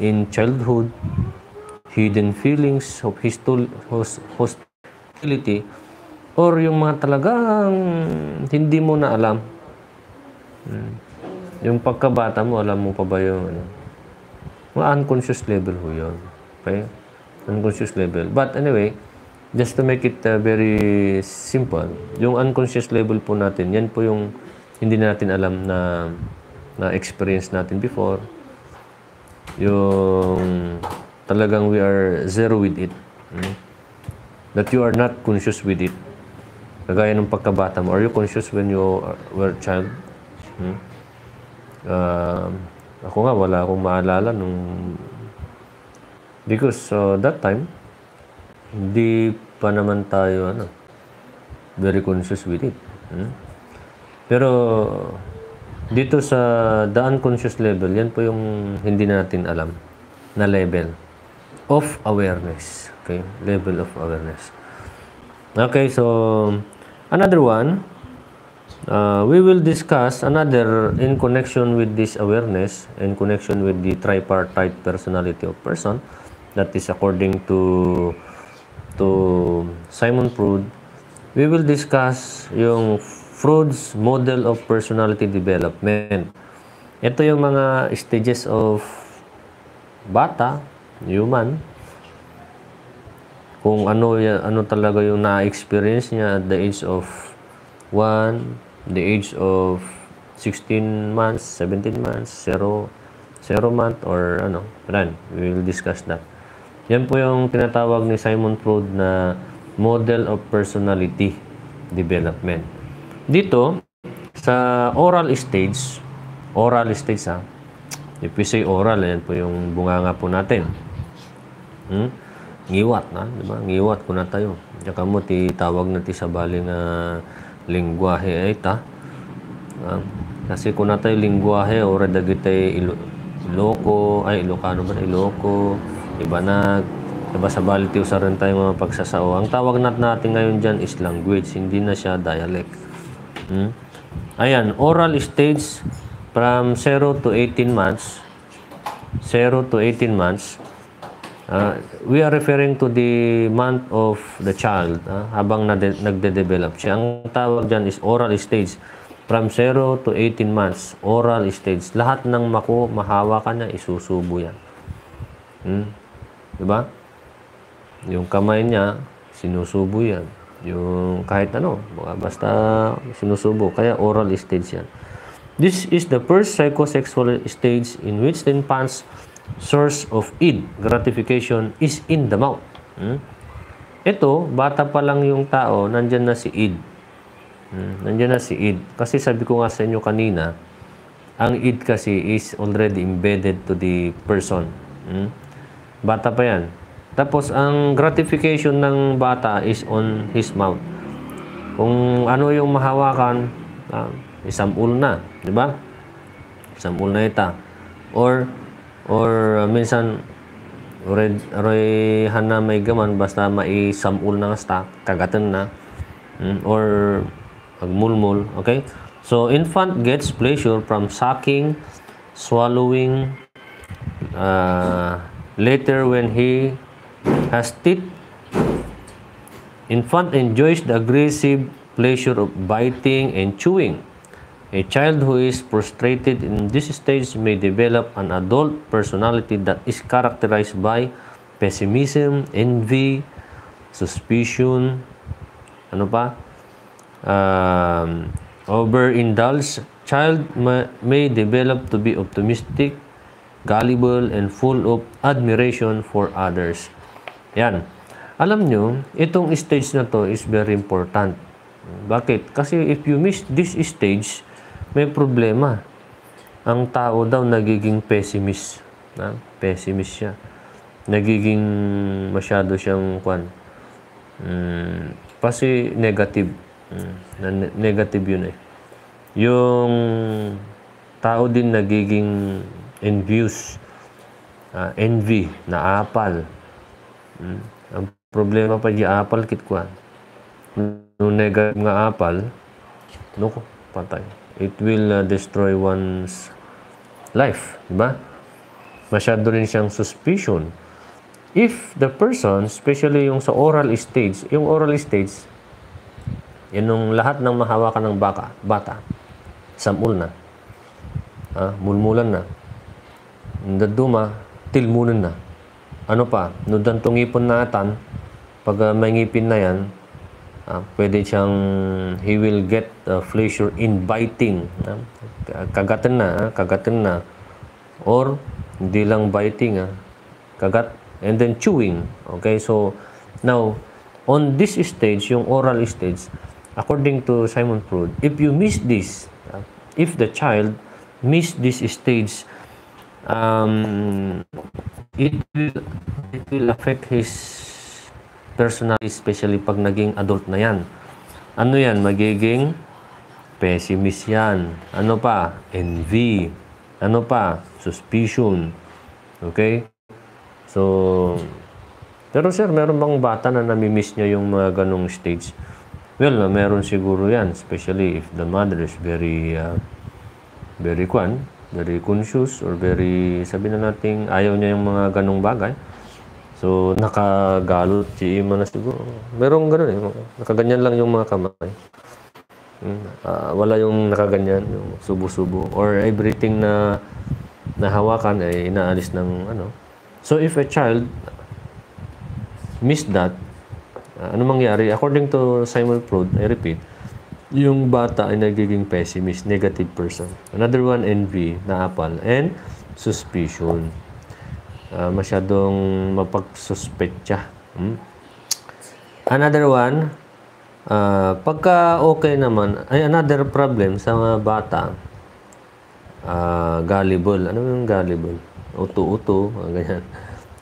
in childhood, hidden feelings of hostility, or yung mga talagang hindi mo na alam. Hmm. Yung pagkabata mo, alam mo pa ba yung ano? Mga unconscious level ho yun. Okay? Unconscious level. But anyway, just to make it uh, very simple, yung unconscious level po natin, yan po yung hindi natin alam na na experience natin before. Yung talagang we are zero with it. Hmm? That you are not conscious with it. Kagaya ng pagkabata mo. Are you conscious when you were a child? Hmm? Uh, ako nga, wala akong maalala nung... Because uh, that time, hindi pa naman tayo ano, very conscious with it. Hmm? Pero dito sa the unconscious level, yan po yung hindi natin alam na level of awareness. Okay? Level of awareness. Okay, so Another one, uh, we will discuss another in connection with this awareness, in connection with the tripartite personality of person, that is according to to Simon Freud, we will discuss yung Freud's model of personality development. Ito yung mga stages of bata, human, kung ano ano talaga yung na-experience niya at the age of 1, the age of 16 months, 17 months, 0, 0 month, or ano, run. We will discuss that. Yan po yung tinatawag ni Simon Freud na model of personality development. Dito, sa oral stage, oral stage ha, if we say oral, yan po yung bunganga po natin. Hmm? ngiwat na, di ba? Ngiwat ko na tayo. Tsaka mo ti tawag na ti sa bali nga lingwahe ay ta. Uh, kasi kung na tayo lingwahe o dagitay ilo, Iloko, ay Ilocano ba? Iloko, Ibanag, diba sa bali ti usaran tayo mga pagsasao. Ang tawag nat natin ngayon dyan is language, hindi na siya dialect. Hmm? Ayan, oral stage from 0 to 18 months. 0 to 18 months Uh, we are referring to the month of the child uh, habang nagde-develop siya. Ang tawag dyan is oral stage. From 0 to 18 months, oral stage. Lahat ng mako, mahawa ka na, isusubo yan. Hmm? Diba? Yung kamay niya, sinusubo yan. Yung kahit ano, basta sinusubo. Kaya oral stage yan. This is the first psychosexual stage in which the infants source of id, gratification, is in the mouth. Hmm? Ito, bata pa lang yung tao, nandyan na si id. Hmm? Nandyan na si id. Kasi sabi ko nga sa inyo kanina, ang id kasi is already embedded to the person. Hmm? Bata pa yan. Tapos, ang gratification ng bata is on his mouth. Kung ano yung mahawakan, uh, isamul na. Di ba? Isamul na ita. Or, Or uh, minsan, red, rehan na may gaman, basta maisamul na nga kagatan na. Mm, or agmulmul, okay? So, infant gets pleasure from sucking, swallowing, uh, later when he has teeth, infant enjoys the aggressive pleasure of biting and chewing. A child who is frustrated in this stage may develop an adult personality that is characterized by pessimism, envy, suspicion, ano pa? Um, overindulged child may, may develop to be optimistic, gullible, and full of admiration for others. Yan. Alam nyo, itong stage na to is very important. Bakit? Kasi if you miss this stage, may problema. Ang tao daw nagiging pessimist. Na? Pessimist siya. Nagiging masyado siyang kwan. Mm, kasi negative. Mm, negative yun eh. Yung tao din nagiging envious. Uh, envy, na apal. Mm, ang problema pa di apal kit kwan. Nung negative nga apal, no, patay it will uh, destroy one's life, di ba? Masyado rin siyang suspicion. If the person, especially yung sa oral stage, yung oral stage, yan yung lahat ng mahawakan ng baka, bata, samul na, ah, mulmulan na, daduma, tilmunan na. Ano pa, nudan tungipon na atan, pag uh, may ngipin na yan, uh, pwede siyang he will get uh, pleasure in biting. Uh, kagatan na uh, kagatan na. Or hindi lang biting uh, kagat and then chewing. Okay so now on this stage yung oral stage according to Simon Freud if you miss this uh, if the child miss this stage um, it will it will affect his personal, especially pag naging adult na yan. Ano yan? Magiging pessimist yan. Ano pa? Envy. Ano pa? Suspicion. Okay? So, pero sir, meron bang bata na namimiss niya yung mga ganong stage? Well, meron siguro yan, especially if the mother is very, uh, very kwan, very conscious or very, sabi na natin, ayaw niya yung mga ganong bagay. So, nakagalot si Ima na siguro. Merong ganun eh. Nakaganyan lang yung mga kamay. Ah, wala yung nakaganyan, yung subo-subo. Or everything na nahawakan ay inaalis ng ano. So, if a child missed that, ah, ano mangyari? According to Simon Freud, I repeat, yung bata ay nagiging pessimist, negative person. Another one, envy, naapal, and suspicion. Ah, masyadong mapagsuspetya. Hmm? Another one, ah, pagka okay naman, ay another problem sa mga bata, ah, gullible. Ano yung gullible? Uto-uto, ganyan.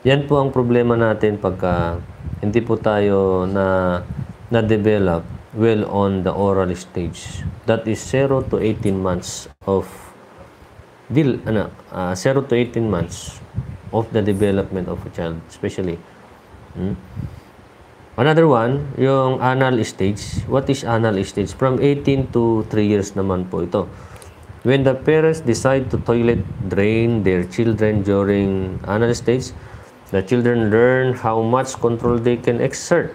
Yan po ang problema natin pagka hindi po tayo na na-develop well on the oral stage. That is 0 to 18 months of dil ano, ah, 0 to 18 months of the development of a child, especially. Hmm? Another one, yung anal stage. What is anal stage? From 18 to 3 years naman po ito. When the parents decide to toilet drain their children during anal stage, the children learn how much control they can exert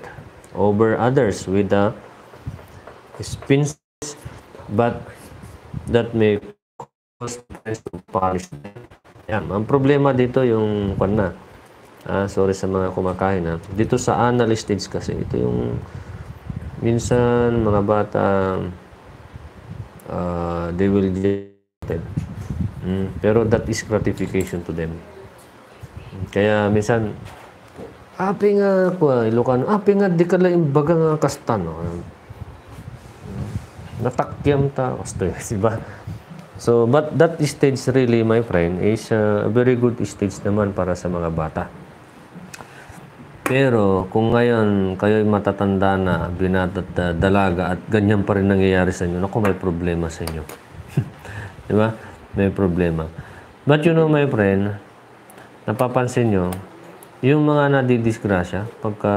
over others with the spins, but that may cause parents to punish them. Yan. Ang problema dito yung kwan na. Ah, sorry sa mga kumakain ha. Dito sa anal stage kasi, ito yung minsan mga bata uh, they will get mm, pero that is gratification to them. Kaya minsan api nga ko Ilocano, api nga di ka lang baga nga kastan. No? Natakyam ta kasto di ba? So, but that stage really, my friend, is a very good stage naman para sa mga bata. Pero kung ngayon kayo'y matatanda na, binata at uh, dalaga at ganyan pa rin nangyayari sa inyo, naku, may problema sa inyo. Di ba? May problema. But you know, my friend, napapansin nyo, yung mga nadidisgrasya, pagka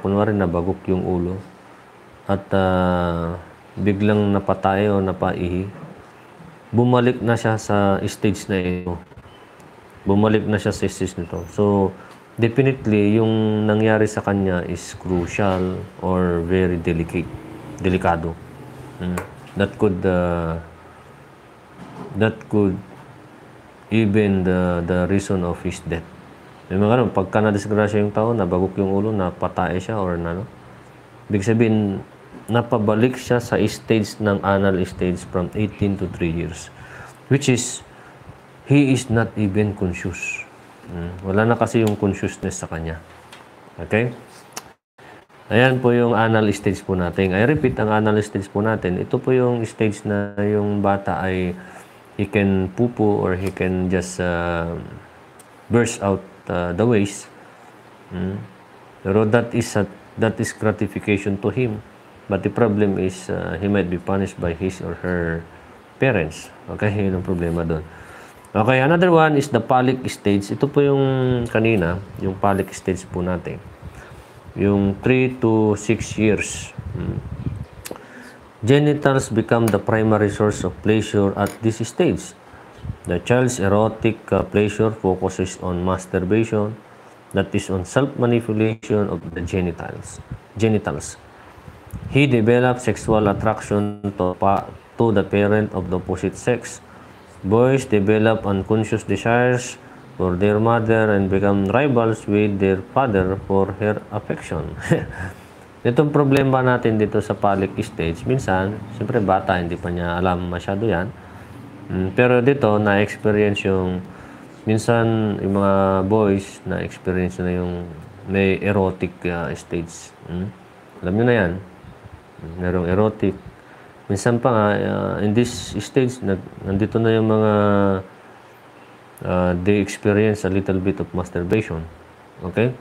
kunwari nabagok yung ulo, at uh, biglang napatay o napaihi, bumalik na siya sa stage na ito. Bumalik na siya sa stage nito. So, definitely, yung nangyari sa kanya is crucial or very delicate, delikado. Mm. That could, uh, that could even the, the reason of his death. May mga ganun, pagka na-disgrasya yung tao, nabagok yung ulo, napatay siya or ano, Big sabihin, napabalik siya sa stage ng anal stage from 18 to 3 years. Which is, he is not even conscious. Hmm. Wala na kasi yung consciousness sa kanya. Okay? Ayan po yung anal stage po natin. I repeat, ang anal stage po natin, ito po yung stage na yung bata ay he can pupo or he can just uh, burst out uh, the waste. Hmm. Pero that is a, that is gratification to him. But the problem is, uh, he might be punished by his or her parents. Okay, yun ang problema doon. Okay, another one is the palic stage. Ito po yung kanina, yung palic stage po natin. Yung 3 to 6 years. Hmm. Genitals become the primary source of pleasure at this stage. The child's erotic uh, pleasure focuses on masturbation, that is on self-manipulation of the genitals. Genitals. He develops sexual attraction to, to the parent of the opposite sex. Boys develop unconscious desires for their mother and become rivals with their father for her affection. Itong problema natin dito sa palic stage, minsan, siyempre bata, hindi pa niya alam masyado yan. Mm, pero dito, na-experience yung, minsan, yung mga boys, na-experience na yung may erotic uh, stage. Mm? Alam niyo na yan. Merong erotic. Minsan pa nga, uh, in this stage, nag, nandito na yung mga uh, they experience a little bit of masturbation. Okay?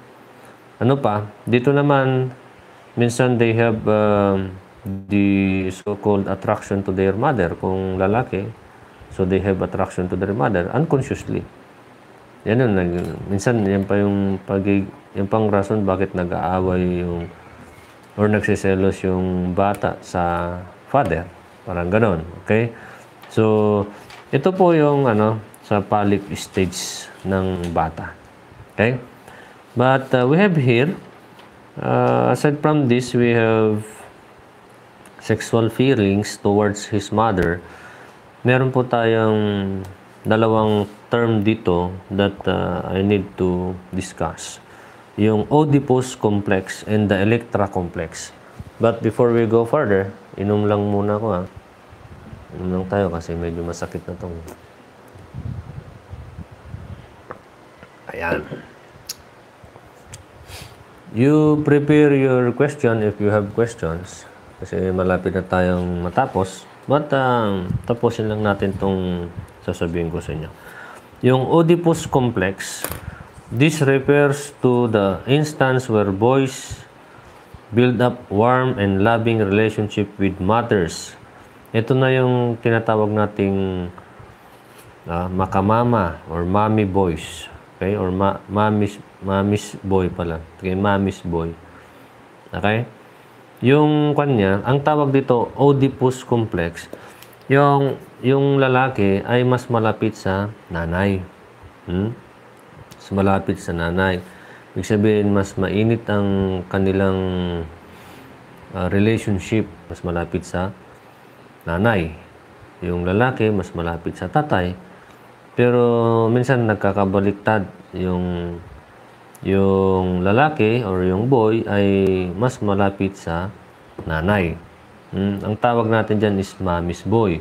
Ano pa? Dito naman, minsan they have uh, the so-called attraction to their mother. Kung lalaki, so they have attraction to their mother unconsciously. Yan yun. Nag, minsan, yan pa yung pag yan pang rason bakit nag-aaway yung or nagsiselos yung bata sa father. Parang ganon. Okay? So, ito po yung ano, sa polyp stage ng bata. Okay? But uh, we have here, uh, aside from this, we have sexual feelings towards his mother. Meron po tayong dalawang term dito that uh, I need to discuss. Yung Oedipus complex and the Electra complex. But before we go further, inom lang muna ko ha. Inom lang tayo kasi medyo masakit na tong. Ayan. You prepare your question if you have questions. Kasi malapit na tayong matapos. But um, tapusin lang natin tong sasabihin ko sa inyo. Yung Oedipus complex, this refers to the instance where boys build up warm and loving relationship with mothers. Ito na yung tinatawag nating uh, makamama or mommy boys. Okay? Or ma mommy's, mommy's boy pala. Okay? Mommy's boy. Okay? Yung kanya, ang tawag dito, Oedipus complex. Yung, yung lalaki ay mas malapit sa nanay. Hmm? Mas malapit sa nanay. Ibig sabihin, mas mainit ang kanilang uh, relationship. Mas malapit sa nanay. Yung lalaki, mas malapit sa tatay. Pero minsan nagkakabaliktad yung yung lalaki or yung boy ay mas malapit sa nanay. Hmm? Ang tawag natin dyan is mommy's boy.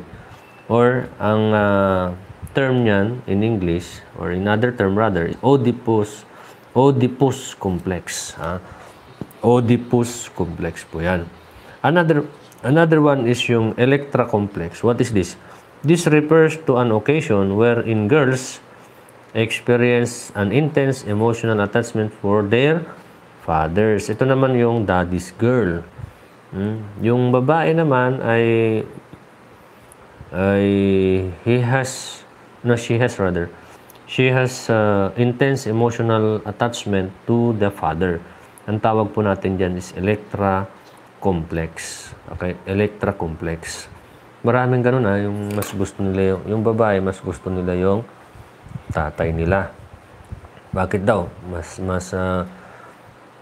Or ang uh, term niyan in English or in other term rather, Oedipus Oedipus complex. Ha? Oedipus complex po yan. Another another one is yung Electra complex. What is this? This refers to an occasion wherein girls experience an intense emotional attachment for their fathers. Ito naman yung daddy's girl. Hmm? Yung babae naman ay ay he has no she has rather she has uh, intense emotional attachment to the father. Ang tawag po natin diyan is Electra complex. Okay, Electra complex. Maraming ganun ah, yung mas gusto nila yung, yung babae, mas gusto nila yung tatay nila. Bakit daw? Mas mas uh,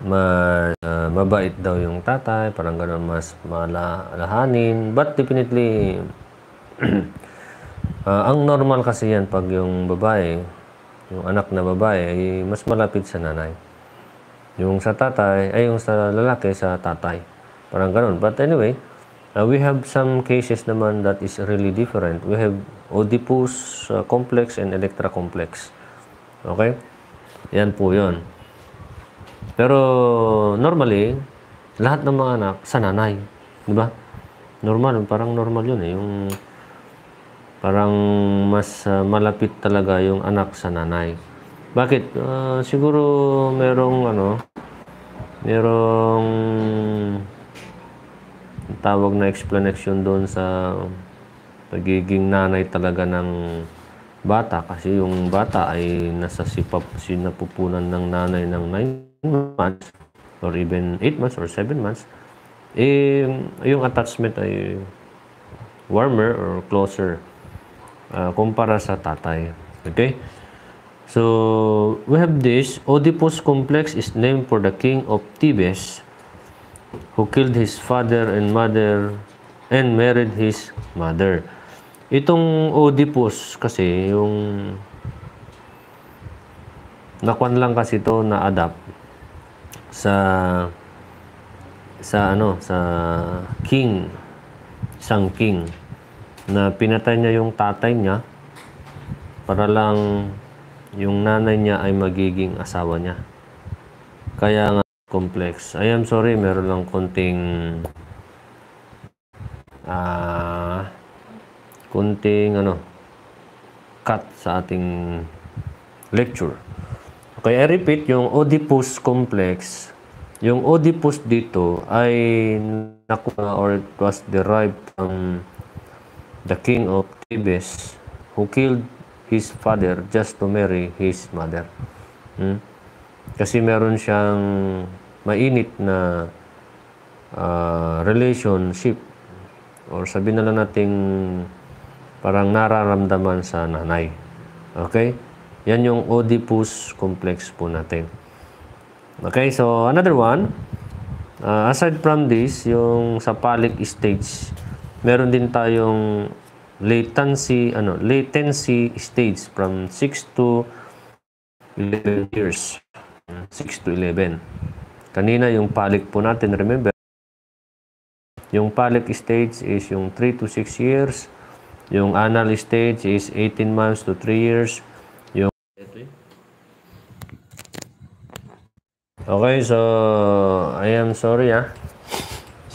mas uh, mabait daw yung tatay, parang ganoon mas malahanin. But definitely uh, ang normal kasi yan pag yung babae, yung anak na babae ay mas malapit sa nanay. Yung sa tatay, ay yung sa lalaki sa tatay. Parang ganoon. But anyway, uh, we have some cases naman that is really different. We have Oedipus uh, complex and Electra complex. Okay? Yan po yon. Pero normally, lahat ng mga anak sa nanay. Di ba? Normal, parang normal yun eh. Yung parang mas uh, malapit talaga yung anak sa nanay. Bakit? Uh, siguro merong ano, merong tawag na explanation doon sa pagiging nanay talaga ng bata kasi yung bata ay nasa sipap sinapupunan ng nanay ng 9 months or even 8 months or 7 months eh yung attachment ay warmer or closer uh, kumpara sa tatay. Okay? So we have this. Oedipus complex is named for the king of Thebes who killed his father and mother and married his mother. Itong Oedipus kasi, yung nakwan lang kasi to na adapt sa sa ano sa king isang king na pinatay niya yung tatay niya para lang yung nanay niya ay magiging asawa niya kaya nga complex I am sorry meron lang konting ah uh, kunting ano, cut sa ating lecture. Okay, I repeat, yung Oedipus complex, yung Oedipus dito ay nakuha or it was derived from the king of Thebes who killed his father just to marry his mother. Hmm? Kasi meron siyang mainit na uh, relationship or sabihin na lang nating parang nararamdaman sa nanay. Okay? Yan yung Oedipus complex po natin. Okay, so another one, uh, aside from this, yung sa phallic stage, meron din tayong latency, ano, latency stage from 6 to 11 years. 6 to 11. Kanina yung phallic po natin, remember, yung phallic stage is yung 3 to 6 years. Yung anal stage is 18 months to 3 years. Yung Okay, so I am sorry ah.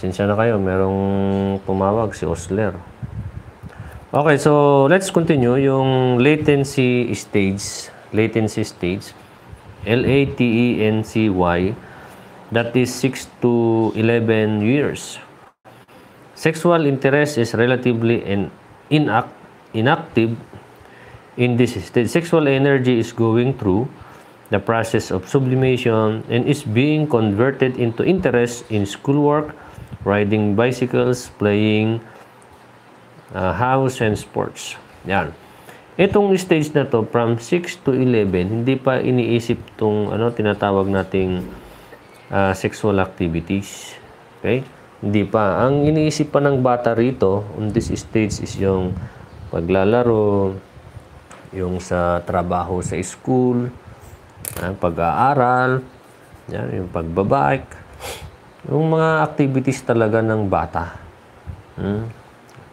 Sinsya na kayo, merong tumawag si Osler. Okay, so let's continue yung latency stage. Latency stage. L-A-T-E-N-C-Y. That is 6 to 11 years. Sexual interest is relatively in, inact, inactive in this stage. Sexual energy is going through the process of sublimation and is being converted into interest in schoolwork, riding bicycles, playing uh, house and sports. Yan. Itong stage na to from 6 to 11, hindi pa iniisip tong ano tinatawag nating uh, sexual activities. Okay? Hindi pa. Ang iniisip pa ng bata rito on this stage is yung paglalaro, yung sa trabaho sa school, ang pag-aaral, yan, yung pagbabike, yung mga activities talaga ng bata. Hmm?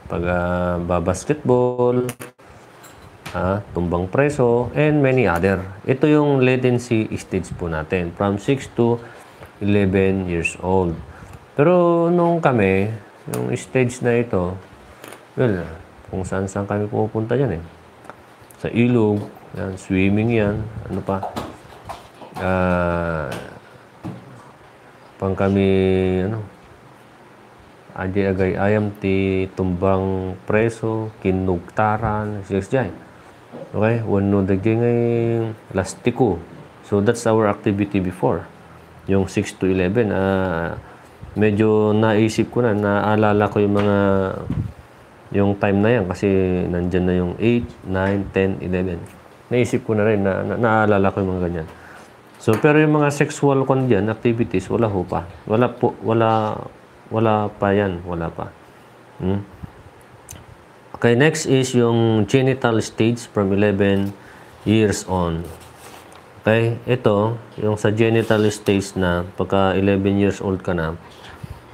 Pag uh, basketball, uh, tumbang preso, and many other. Ito yung latency stage po natin, from 6 to 11 years old. Pero nung kami, yung stage na ito, well, kung saan saan kami pupunta yan eh. Sa ilog, yan, swimming yan, ano pa, uh, pang kami ano adi agay ayam ti tumbang preso kinugtaran six jay okay wano dagdi ngay lastiko. So that's our activity before. Yung 6 to 11 uh, ah, medyo naisip ko na naalala ko yung mga yung time na yan kasi nandyan na yung 8, 9, 10, 11 naisip ko na rin na, na naalala ko yung mga ganyan So, pero yung mga sexual kon activities, wala ho pa. Wala po, wala, wala pa yan. Wala pa. Hmm? Okay, next is yung genital stage from 11 years on. Okay, ito, yung sa genital stage na, pagka 11 years old ka na,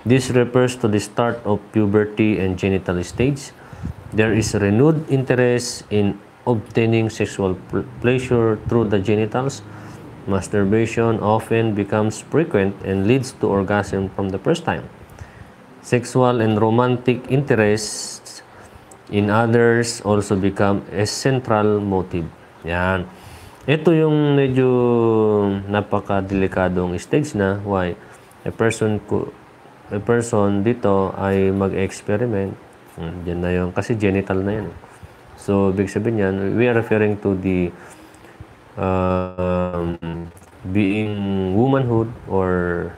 this refers to the start of puberty and genital stage. There is renewed interest in obtaining sexual pleasure through the genitals Masturbation often becomes frequent and leads to orgasm from the first time. Sexual and romantic interests in others also become a central motive. Yan. Ito yung medyo napaka-delikadong stage na why a person a person dito ay mag-experiment. Hmm, Diyan na yun. Kasi genital na yan. So, big sabihin yan, we are referring to the um, being womanhood or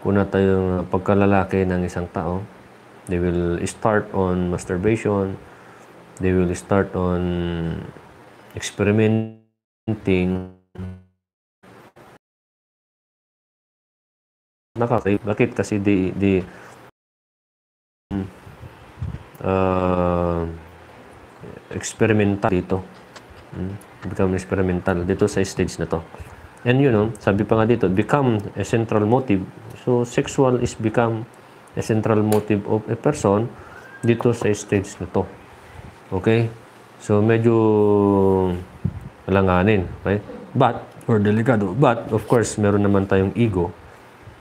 kung na tayong pagkalalaki ng isang tao, they will start on masturbation, they will start on experimenting. Nakakay bakit? Kasi di di uh, experimental dito. Hmm? Become experimental dito sa stage na to. And you know, sabi pa nga dito, become a central motive. So, sexual is become a central motive of a person dito sa stage na to. Okay? So, medyo langanin. Okay? But, or delikado. But, of course, meron naman tayong ego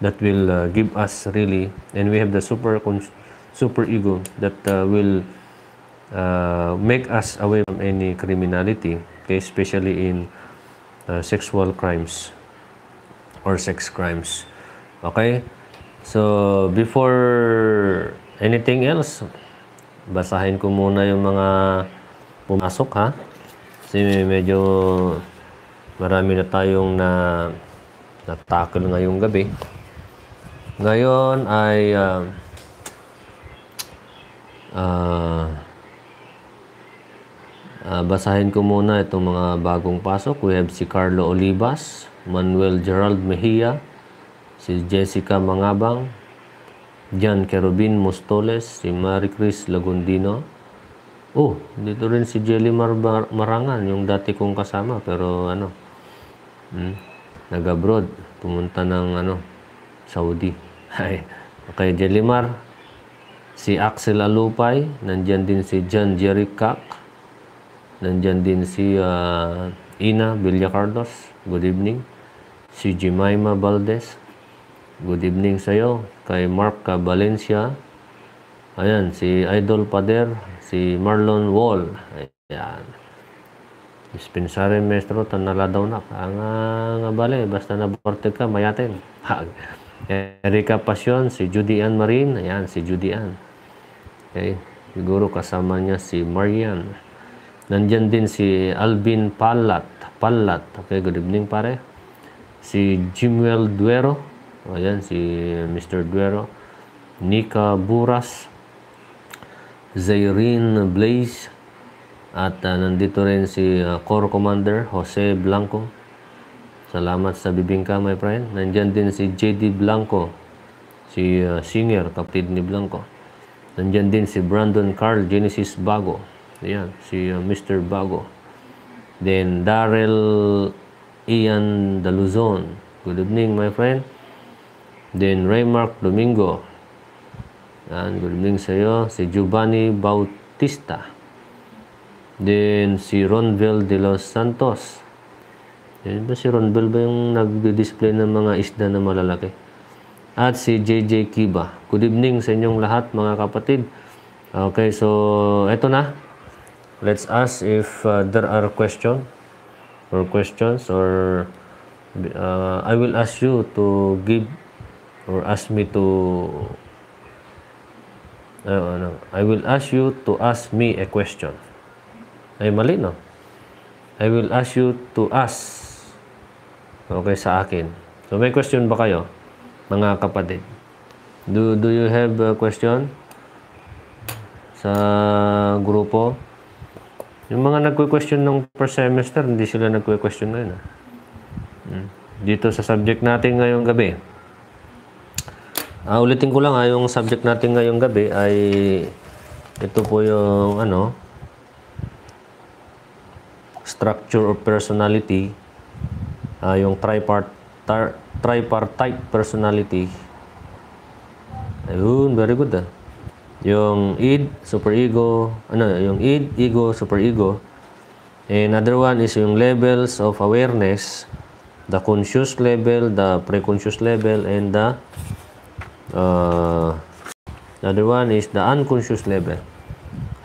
that will uh, give us really, and we have the super super ego that uh, will uh, make us away from any criminality okay, especially in uh, sexual crimes or sex crimes. Okay? So, before anything else, basahin ko muna yung mga pumasok ha. Kasi medyo marami na tayong na na-tackle ngayong gabi. Ngayon ay uh, uh, uh, basahin ko muna itong mga bagong pasok. We have si Carlo Olivas, Manuel Gerald Mejia, si Jessica Mangabang, Jan Kerubin Mostoles, si Marie Chris Lagundino. Oh, dito rin si Jelly Mar Marangan, yung dati kong kasama, pero ano, hmm, nag-abroad, pumunta ng ano, Saudi. Ay, okay, Jelimar, si Axel Alupay, nandyan din si John Jerry Kak, nandyan din si uh, Ina Villacardos, good evening. Si Jemima Valdez, good evening sa iyo. Kay Mark Valencia, ayan, si Idol Pader, si Marlon Wall, ayan. Dispensary maestro, tanala daw na. Ang nga bale, basta naborted ka, mayatin. Erika Pasyon, si Judy Ann Marin. Ayan, si Judy Ann. Okay. Siguro kasama niya si Marian. Nandyan din si Alvin Palat. Palat. Okay, good evening pare. Si Jimuel Duero. Ayan, si Mr. Duero. Nika Buras. Zairine Blaze. At uh, nandito rin si uh, Corps Commander Jose Blanco. Salamat sa bibingka, my friend. Nandyan din si JD Blanco, si uh, singer, kapatid ni Blanco. Nandyan din si Brandon Carl Genesis Bago. Ayan, si uh, Mr. Bago. Then Daryl Ian Daluzon. Good evening, my friend. Then Raymark Domingo. Yan, good evening sa iyo. Si Giovanni Bautista. Then, si Ronvel de los Santos. Yan ba si Ronvel ba yung nagdi-display ng mga isda na malalaki? At si JJ Kiba. Good evening sa inyong lahat mga kapatid. Okay, so eto na. Let's ask if uh, there are questions or questions or uh, I will ask you to give or ask me to uh, ano, I will ask you to ask me a question. Ay, mali, no? I will ask you to ask. Okay, sa akin. So, may question ba kayo, mga kapatid? Do, do you have a question? Sa grupo? Yung mga nagque-question ng first semester, hindi sila nagque-question ngayon. Ah. Hmm. Dito sa subject natin ngayong gabi. Uh, ulitin ko lang ha, ah, yung subject natin ngayong gabi ay ito po yung ano, structure of personality, uh, yung tripart tripartite personality. Ayun, very good ah. Yung id, superego, ano, yung id, ego, superego. Another one is yung levels of awareness, the conscious level, the preconscious level, and the uh, another one is the unconscious level.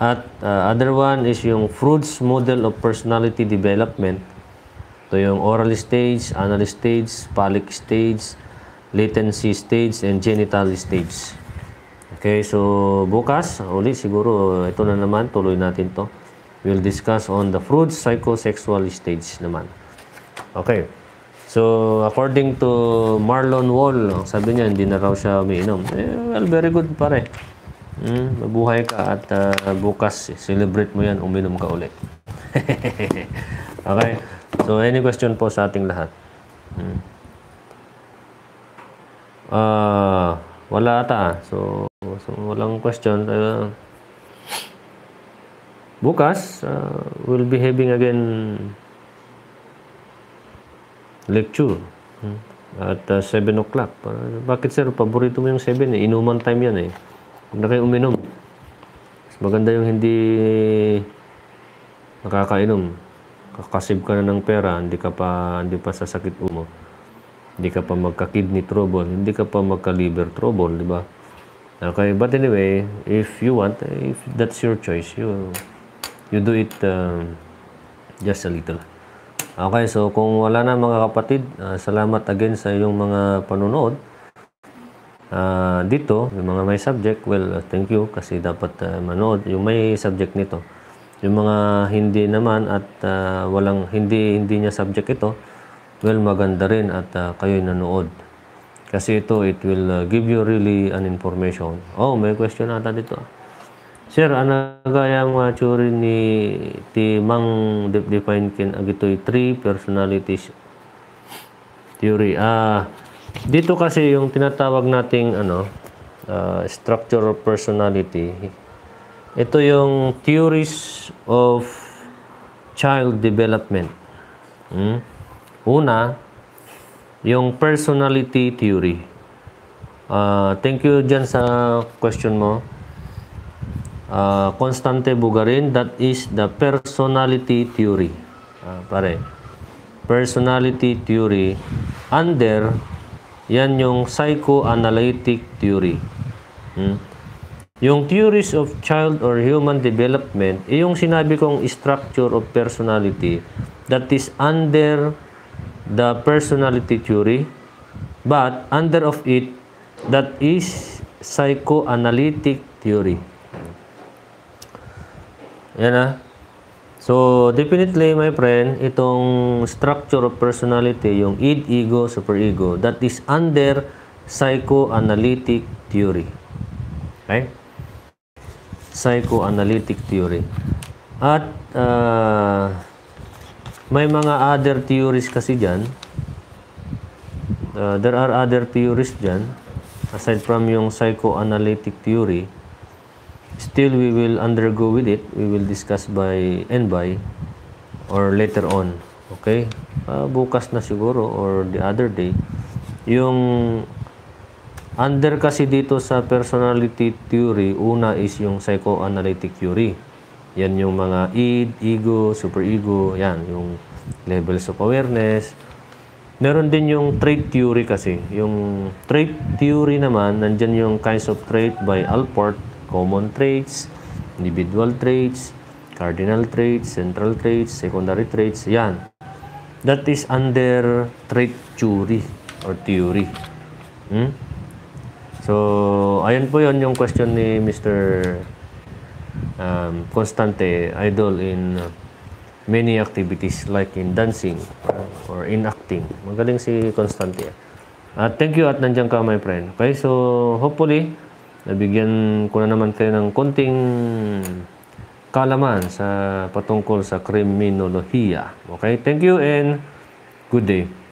At uh, other one is yung Freud's model of personality development. Ito yung oral stage, anal stage, phallic stage, latency stage, and genital stage. Okay, so bukas, uli siguro ito na naman, tuloy natin to. We'll discuss on the Freud's psychosexual stage naman. Okay. So, according to Marlon Wall, sabi niya, hindi na raw siya umiinom. Eh, well, very good pare. Mm, mabuhay ka at uh, bukas celebrate mo yan, uminom ka ulit. okay? So, any question po sa ating lahat? Mm. Uh, wala ata. So, so walang question. Uh, bukas, uh, we'll be having again lecture. Hmm? At uh, 7 o'clock. Uh, bakit sir, paborito mo yung 7 eh? Inuman time yan eh. Huwag na uminom. Mas maganda yung hindi nakakainom. Kakasib ka na ng pera, hindi ka pa, hindi pa sasakit umo. Hindi ka pa magka-kidney trouble, hindi ka pa magka-liver trouble, di ba? Okay, but anyway, if you want, if that's your choice, you you do it uh, just a little. Okay, so kung wala na mga kapatid, uh, salamat again sa iyong mga panonood uh, dito, yung mga may subject, well, uh, thank you kasi dapat uh, manood yung may subject nito. Yung mga hindi naman at uh, walang hindi hindi niya subject ito, well, maganda rin at uh, kayo'y nanood. Kasi ito, it will uh, give you really an information. Oh, may question ata dito. Sir, gayang uh, tsuri ni ti mang de- define kin agitoy three personalities theory. Ah, dito kasi yung tinatawag nating ano, uh, structure of personality. Ito yung theories of child development. Hmm? Una, yung personality theory. Ah, thank you dyan sa question mo. Ah, Constante Bugarin, that is the personality theory. Ah, pare. Personality theory under yan yung psychoanalytic theory. Hmm? Yung theories of child or human development, eh, yung sinabi kong structure of personality that is under the personality theory, but under of it, that is psychoanalytic theory. Yan ah. So, definitely, my friend, itong structure of personality, yung id, ego, superego, that is under psychoanalytic theory. Okay? Psychoanalytic theory. At, ah, may mga other theories kasi dyan. Uh, there are other theories dyan. Aside from yung psychoanalytic theory, still we will undergo with it. We will discuss by and by or later on. Okay? Uh, bukas na siguro or the other day. Yung under kasi dito sa personality theory, una is yung psychoanalytic theory. Yan yung mga id, ego, superego, yan, yung levels of awareness. Meron din yung trait theory kasi. Yung trait theory naman, nandyan yung kinds of trait by Alport, common traits, individual traits, cardinal traits, central traits, secondary traits, yan. That is under trait theory or theory. Hmm? So, ayun po yon yung question ni Mr. Um, Constante, idol in uh, many activities like in dancing uh, or in acting. Magaling si Constante. At thank you at nandiyan ka, my friend. Okay, so hopefully, nabigyan ko na naman kayo ng konting kalaman sa patungkol sa kriminolohiya. Okay, thank you and good day.